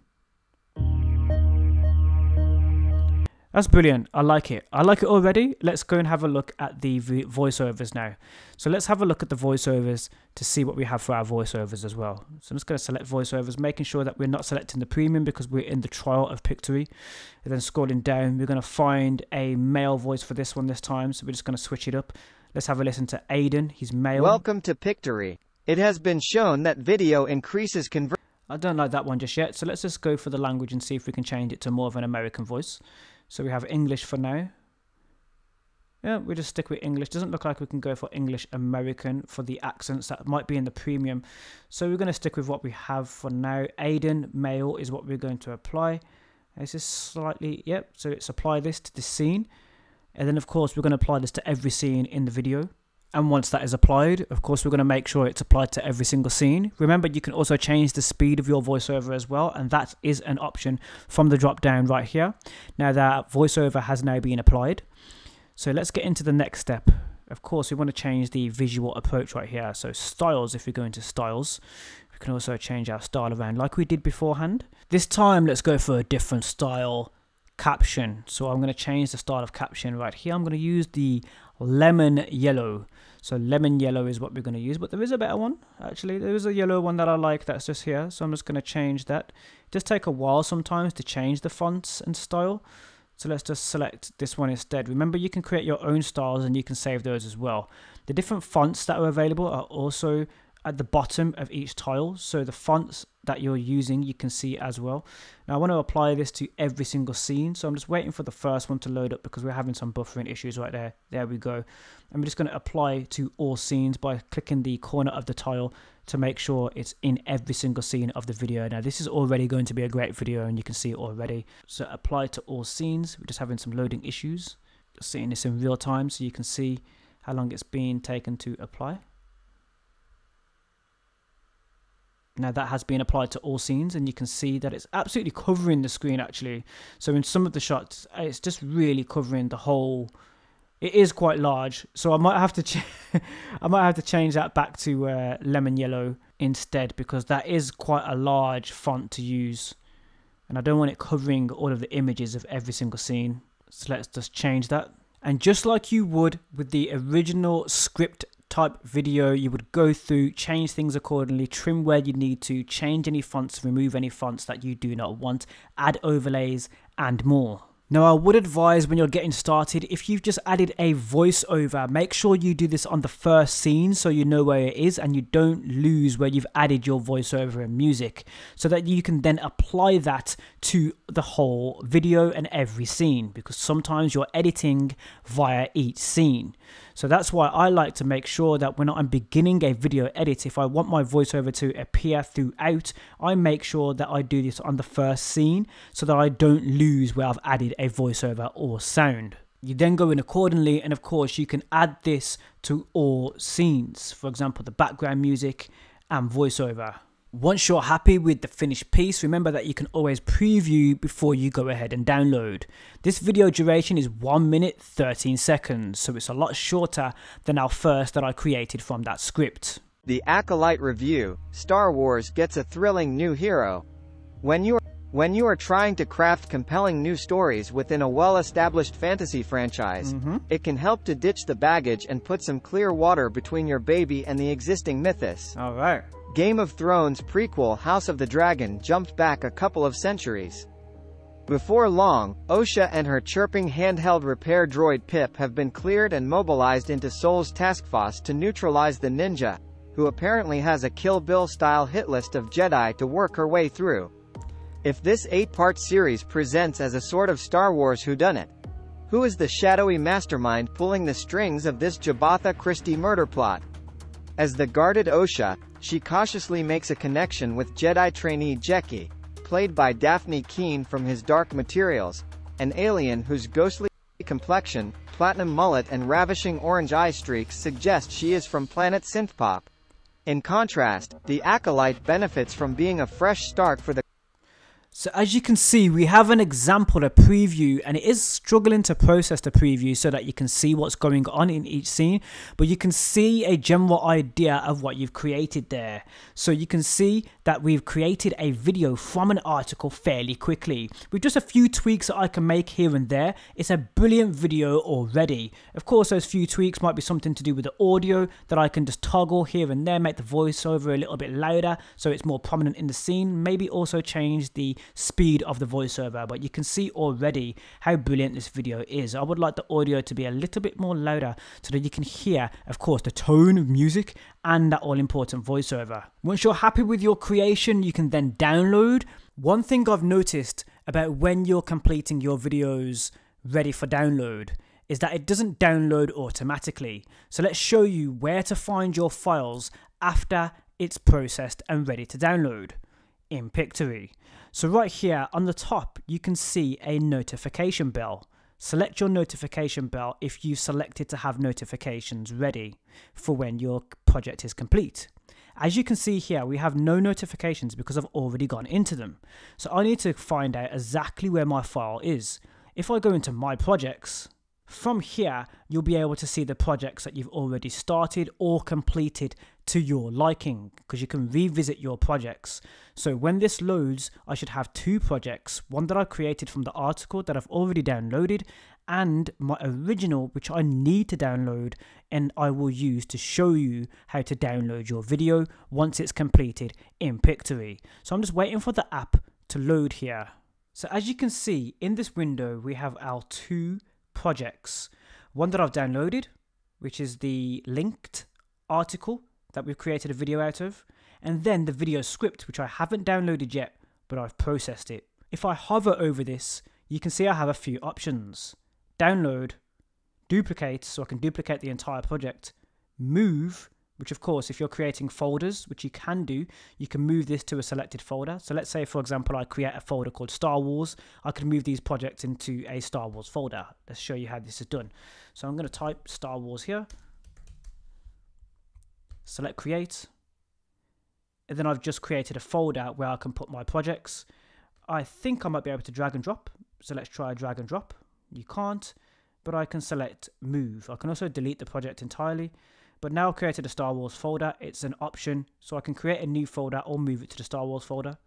That's brilliant. I like it. I like it already. Let's go and have a look at the voiceovers now. So let's have a look at the voiceovers to see what we have for our voiceovers as well. So I'm just going to select voiceovers, making sure that we're not selecting the premium because we're in the trial of Pictory. And then scrolling down, we're going to find a male voice for this one this time. So we're just going to switch it up. Let's have a listen to Aiden. He's male. Welcome to Pictory. It has been shown that video increases conversion. I don't like that one just yet. So let's just go for the language and see if we can change it to more of an American voice. So we have English for now. Yeah, we just stick with English. Doesn't look like we can go for English American for the accents that might be in the premium. So we're going to stick with what we have for now. Aiden male is what we're going to apply. This is slightly, yep, so let's apply this to the scene. And then of course we're going to apply this to every scene in the video. And once that is applied, of course, we're going to make sure it's applied to every single scene. Remember, you can also change the speed of your voiceover as well, and that is an option from the drop down right here. Now that voiceover has now been applied. So let's get into the next step. Of course, we want to change the visual approach right here. So styles, if we go into styles, we can also change our style around like we did beforehand. This time, let's go for a different style caption. So I'm going to change the style of caption right here. I'm going to use the lemon yellow. So lemon yellow is what we're going to use, but there is a better one actually. There is a yellow one that I like that's just here. So I'm just going to change that. It does take a while sometimes to change the fonts and style. So let's just select this one instead. Remember you can create your own styles and you can save those as well. The different fonts that are available are also at the bottom of each tile. So the fonts that you're using, you can see as well. Now I want to apply this to every single scene. So I'm just waiting for the first one to load up because we're having some buffering issues right there. There we go. I'm just going to apply to all scenes by clicking the corner of the tile to make sure it's in every single scene of the video. Now this is already going to be a great video and you can see it already. So apply to all scenes. We're just having some loading issues. Just seeing this in real time so you can see how long it's been taken to apply. Now that has been applied to all scenes and you can see that it's absolutely covering the screen actually. So in some of the shots, it's just really covering the whole, it is quite large. So I might have to, I might have to change that back to uh, lemon yellow instead because that is quite a large font to use. And I don't want it covering all of the images of every single scene. So let's just change that. And just like you would with the original script type video you would go through change things accordingly trim where you need to change any fonts remove any fonts that you do not want add overlays and more now, I would advise when you're getting started, if you've just added a voiceover, make sure you do this on the first scene so you know where it is and you don't lose where you've added your voiceover and music so that you can then apply that to the whole video and every scene because sometimes you're editing via each scene. So that's why I like to make sure that when I'm beginning a video edit, if I want my voiceover to appear throughout, I make sure that I do this on the first scene so that I don't lose where I've added a voiceover or sound. You then go in accordingly, and of course, you can add this to all scenes. For example, the background music and voiceover. Once you're happy with the finished piece, remember that you can always preview before you go ahead and download. This video duration is 1 minute 13 seconds, so it's a lot shorter than our first that I created from that script. The Acolyte Review, Star Wars gets a thrilling new hero. When you are when you are trying to craft compelling new stories within a well-established fantasy franchise, mm -hmm. it can help to ditch the baggage and put some clear water between your baby and the existing mythos. All right. Game of Thrones prequel House of the Dragon jumped back a couple of centuries. Before long, Osha and her chirping handheld repair droid Pip have been cleared and mobilized into Sol's task force to neutralize the ninja, who apparently has a Kill Bill-style hit list of Jedi to work her way through. If this eight-part series presents as a sort of Star Wars whodunit, who is the shadowy mastermind pulling the strings of this Jabbatha Christie murder plot? As the guarded Osha, she cautiously makes a connection with Jedi trainee Jecki, played by Dafne Keen from his Dark Materials, an alien whose ghostly complexion, platinum mullet and ravishing orange eye streaks suggest she is from planet Synthpop. In contrast, the Acolyte benefits from being a fresh start for the So as you can see, we have an example, a preview, and it is struggling to process the preview so that you can see what's going on in each scene, but you can see a general idea of what you've created there. So you can see that we've created a video from an article fairly quickly. With just a few tweaks that I can make here and there, it's a brilliant video already. Of course, those few tweaks might be something to do with the audio that I can just toggle here and there, make the voiceover a little bit louder so it's more prominent in the scene, maybe also change the speed of the voiceover, but you can see already how brilliant this video is. I would like the audio to be a little bit more louder so that you can hear, of course, the tone of music and that all important voiceover. Once you're happy with your creation, you can then download. One thing I've noticed about when you're completing your videos ready for download is that it doesn't download automatically. So let's show you where to find your files after it's processed and ready to download in Pictory. So right here on the top, you can see a notification bell. Select your notification bell if you selected to have notifications ready for when your project is complete. As you can see here, we have no notifications because I've already gone into them. So I need to find out exactly where my file is. If I go into my projects, from here, you'll be able to see the projects that you've already started or completed to your liking because you can revisit your projects. So when this loads, I should have two projects, one that I created from the article that I've already downloaded and my original which I need to download and I will use to show you how to download your video once it's completed in Pictory. So I'm just waiting for the app to load here. So as you can see in this window we have our two projects. One that I've downloaded, which is the linked article that we've created a video out of, and then the video script, which I haven't downloaded yet, but I've processed it. If I hover over this, you can see I have a few options. Download, duplicate, so I can duplicate the entire project, move, which of course if you're creating folders which you can do you can move this to a selected folder. So let's say for example i create a folder called star wars. I can move these projects into a star wars folder. Let's show you how this is done. So i'm going to type star wars here. Select create. And then i've just created a folder where i can put my projects. I think i might be able to drag and drop. So let's try a drag and drop. You can't but i can select move. I can also delete the project entirely but now I've created a Star Wars folder, it's an option, so I can create a new folder or move it to the Star Wars folder.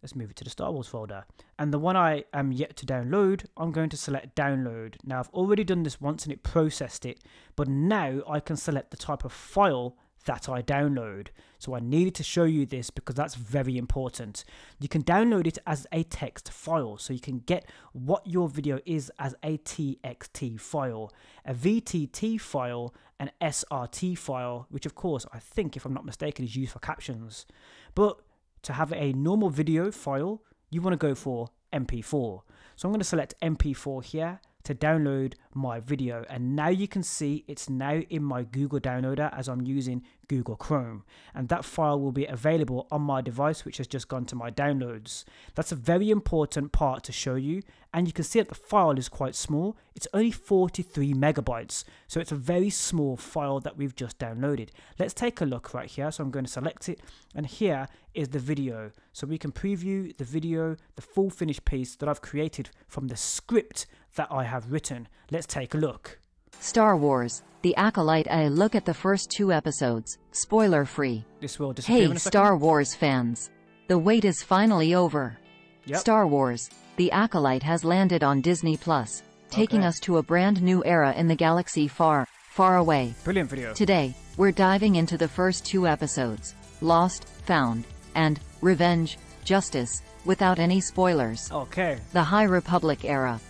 Let's move it to the Star Wars folder. And the one I am yet to download, I'm going to select download. Now I've already done this once and it processed it, but now I can select the type of file that I download. So I needed to show you this because that's very important. You can download it as a text file, so you can get what your video is as a TXT file, a VTT file, an SRT file, which of course I think, if I'm not mistaken, is used for captions. But to have a normal video file, you want to go for MP4. So I'm going to select MP4 here to download my video. And now you can see it's now in my Google downloader as I'm using Google Chrome and that file will be available on my device which has just gone to my downloads. That's a very important part to show you and you can see that the file is quite small. It's only 43 megabytes so it's a very small file that we've just downloaded. Let's take a look right here so I'm going to select it and here is the video so we can preview the video the full finished piece that I've created from the script that I have written. Let's take a look. Star Wars The Acolyte A look at the first two episodes, spoiler free. This will disappear Hey. Star Wars fans. The wait is finally over. Yep. Star Wars The Acolyte has landed on Disney Plus, taking Okay. us to a brand new era in the galaxy far, far away. Brilliant video. Today, we're diving into the first two episodes Lost, Found, and Revenge, Justice, without any spoilers. Okay. The High Republic era.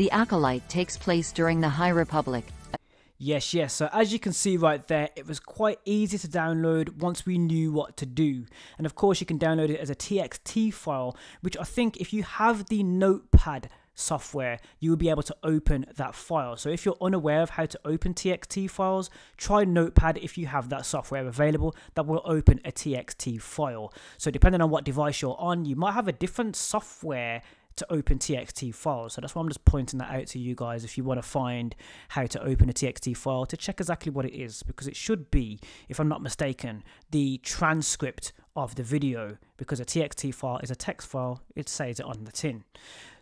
The Acolyte takes place during the High Republic, Yes, yes. So as you can see right there, it was quite easy to download once we knew what to do. And of course, you can download it as a TXT file, which I think if you have the Notepad software, you will be able to open that file. So if you're unaware of how to open TXT files, try Notepad if you have that software available that will open a TXT file. So depending on what device you're on, you might have a different software to open TXT files. So that's why I'm just pointing that out to you guys if you want to find how to open a TXT file to check exactly what it is because it should be, if I'm not mistaken, the transcript of the video because a TXT file is a text file, it says it on the tin.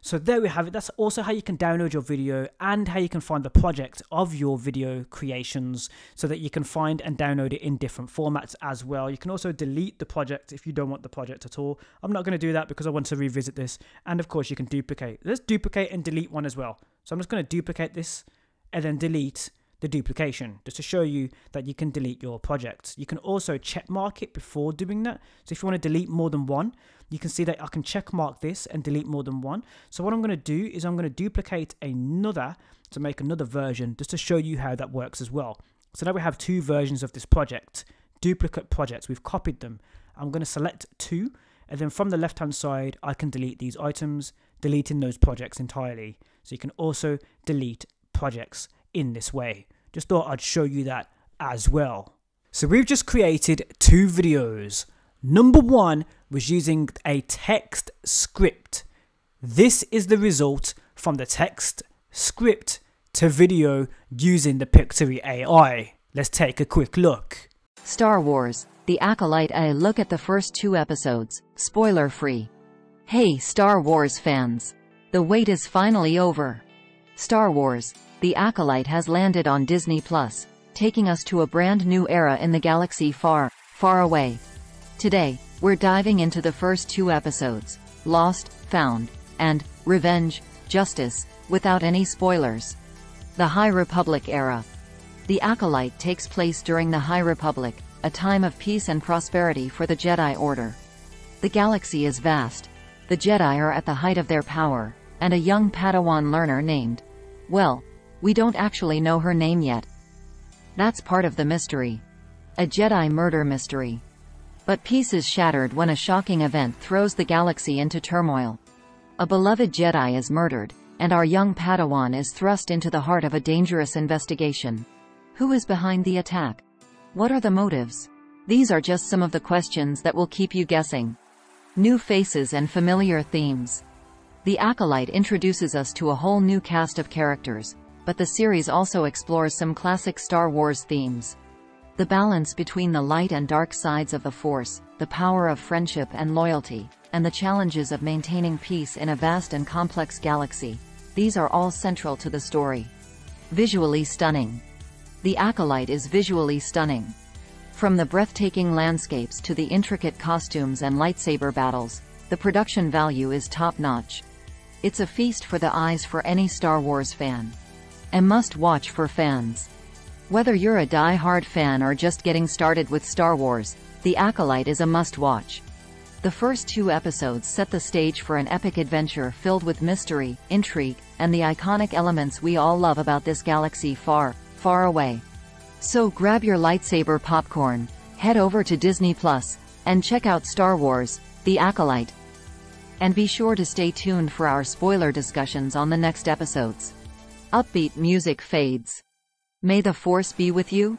So there we have it. That's also how you can download your video and how you can find the project of your video creations so that you can find and download it in different formats as well. You can also delete the project if you don't want the project at all. I'm not going to do that because I want to revisit this. And of course you can duplicate. Let's duplicate and delete one as well. So I'm just going to duplicate this and then delete the duplication just to show you that you can delete your projects. You can also check mark it before doing that. So if you want to delete more than one, you can see that I can check mark this and delete more than one. So what I'm going to do is I'm going to duplicate another to make another version just to show you how that works as well. So now we have two versions of this project, duplicate projects. We've copied them. I'm going to select two and then from the left hand side, I can delete these items, deleting those projects entirely. So you can also delete projects in this way. Just thought I'd show you that as well. So we've just created two videos. Number one was using a text script. This is the result from the text script to video using the Pictory AI. Let's take a quick look. Star Wars, The Acolyte A look at the first two episodes, spoiler free. Hey Star Wars fans! The wait is finally over. Star Wars, The Acolyte has landed on Disney Plus, taking us to a brand new era in the galaxy far, far away. Today, we're diving into the first two episodes, Lost, Found, and Revenge, Justice, without any spoilers. The High Republic era. The Acolyte takes place during the High Republic, a time of peace and prosperity for the Jedi Order. The galaxy is vast. The Jedi are at the height of their power, and a young Padawan learner named, well, we don't actually know her name yet. That's part of the mystery. A Jedi murder mystery. But peace is shattered when a shocking event throws the galaxy into turmoil. A beloved Jedi is murdered, and our young Padawan is thrust into the heart of a dangerous investigation. Who is behind the attack? What are the motives? These are just some of the questions that will keep you guessing. New faces and familiar themes. The Acolyte introduces us to a whole new cast of characters, but the series also explores some classic Star Wars themes. The balance between the light and dark sides of the Force, the power of friendship and loyalty, and the challenges of maintaining peace in a vast and complex galaxy. These are all central to the story. Visually stunning. The Acolyte is visually stunning. From the breathtaking landscapes to the intricate costumes and lightsaber battles, the production value is top-notch. It's a feast for the eyes for any Star Wars fan. A must-watch for fans. Whether you're a die-hard fan or just getting started with Star Wars, The Acolyte is a must-watch. The first two episodes set the stage for an epic adventure filled with mystery, intrigue, and the iconic elements we all love about this galaxy far, far away. So grab your lightsaber popcorn, head over to Disney Plus, and check out Star Wars, The Acolyte. And be sure to stay tuned for our spoiler discussions on the next episodes. Upbeat music fades. May the Force be with you.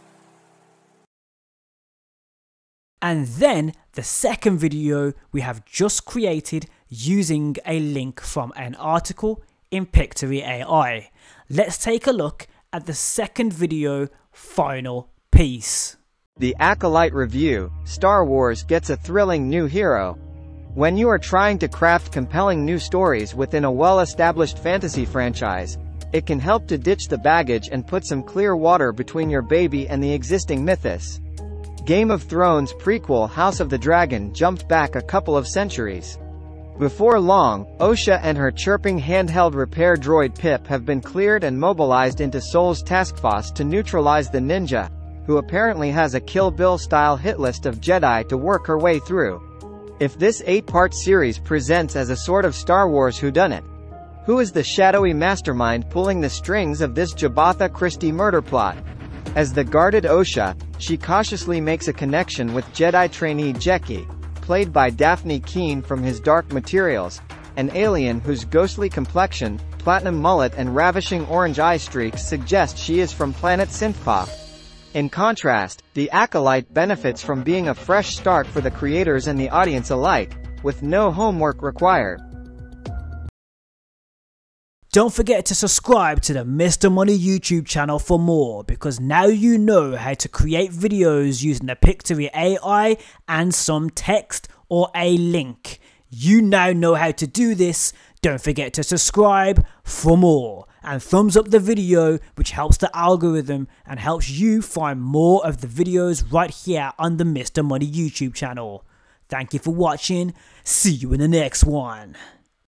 And then the second video we have just created using a link from an article in Pictory AI. Let's take a look at the second video final piece. The Acolyte Review Star Wars gets a thrilling new hero. When you are trying to craft compelling new stories within a well established fantasy franchise, it can help to ditch the baggage and put some clear water between your baby and the existing mythos. Game of Thrones prequel House of the Dragon jumped back a couple of centuries. Before long, Osha and her chirping handheld repair droid Pip have been cleared and mobilized into Sol's taskforce to neutralize the ninja, who apparently has a Kill Bill-style hit list of Jedi to work her way through. If this eight-part series presents as a sort of Star Wars whodunit, who is the shadowy mastermind pulling the strings of this Jabbatha Christie murder plot? As the guarded Osha, she cautiously makes a connection with Jedi trainee Jecki, played by Dafne Keen from his Dark Materials, an alien whose ghostly complexion, platinum mullet and ravishing orange eye streaks suggest she is from planet Synthpop. In contrast, the Acolyte benefits from being a fresh start for the creators and the audience alike, with no homework required. Don't forget to subscribe to the Mr. Money YouTube channel for more because now you know how to create videos using the Pictory AI and some text or a link. You now know how to do this. Don't forget to subscribe for more and thumbs up the video which helps the algorithm and helps you find more of the videos right here on the Mr. Money YouTube channel. Thank you for watching. See you in the next one.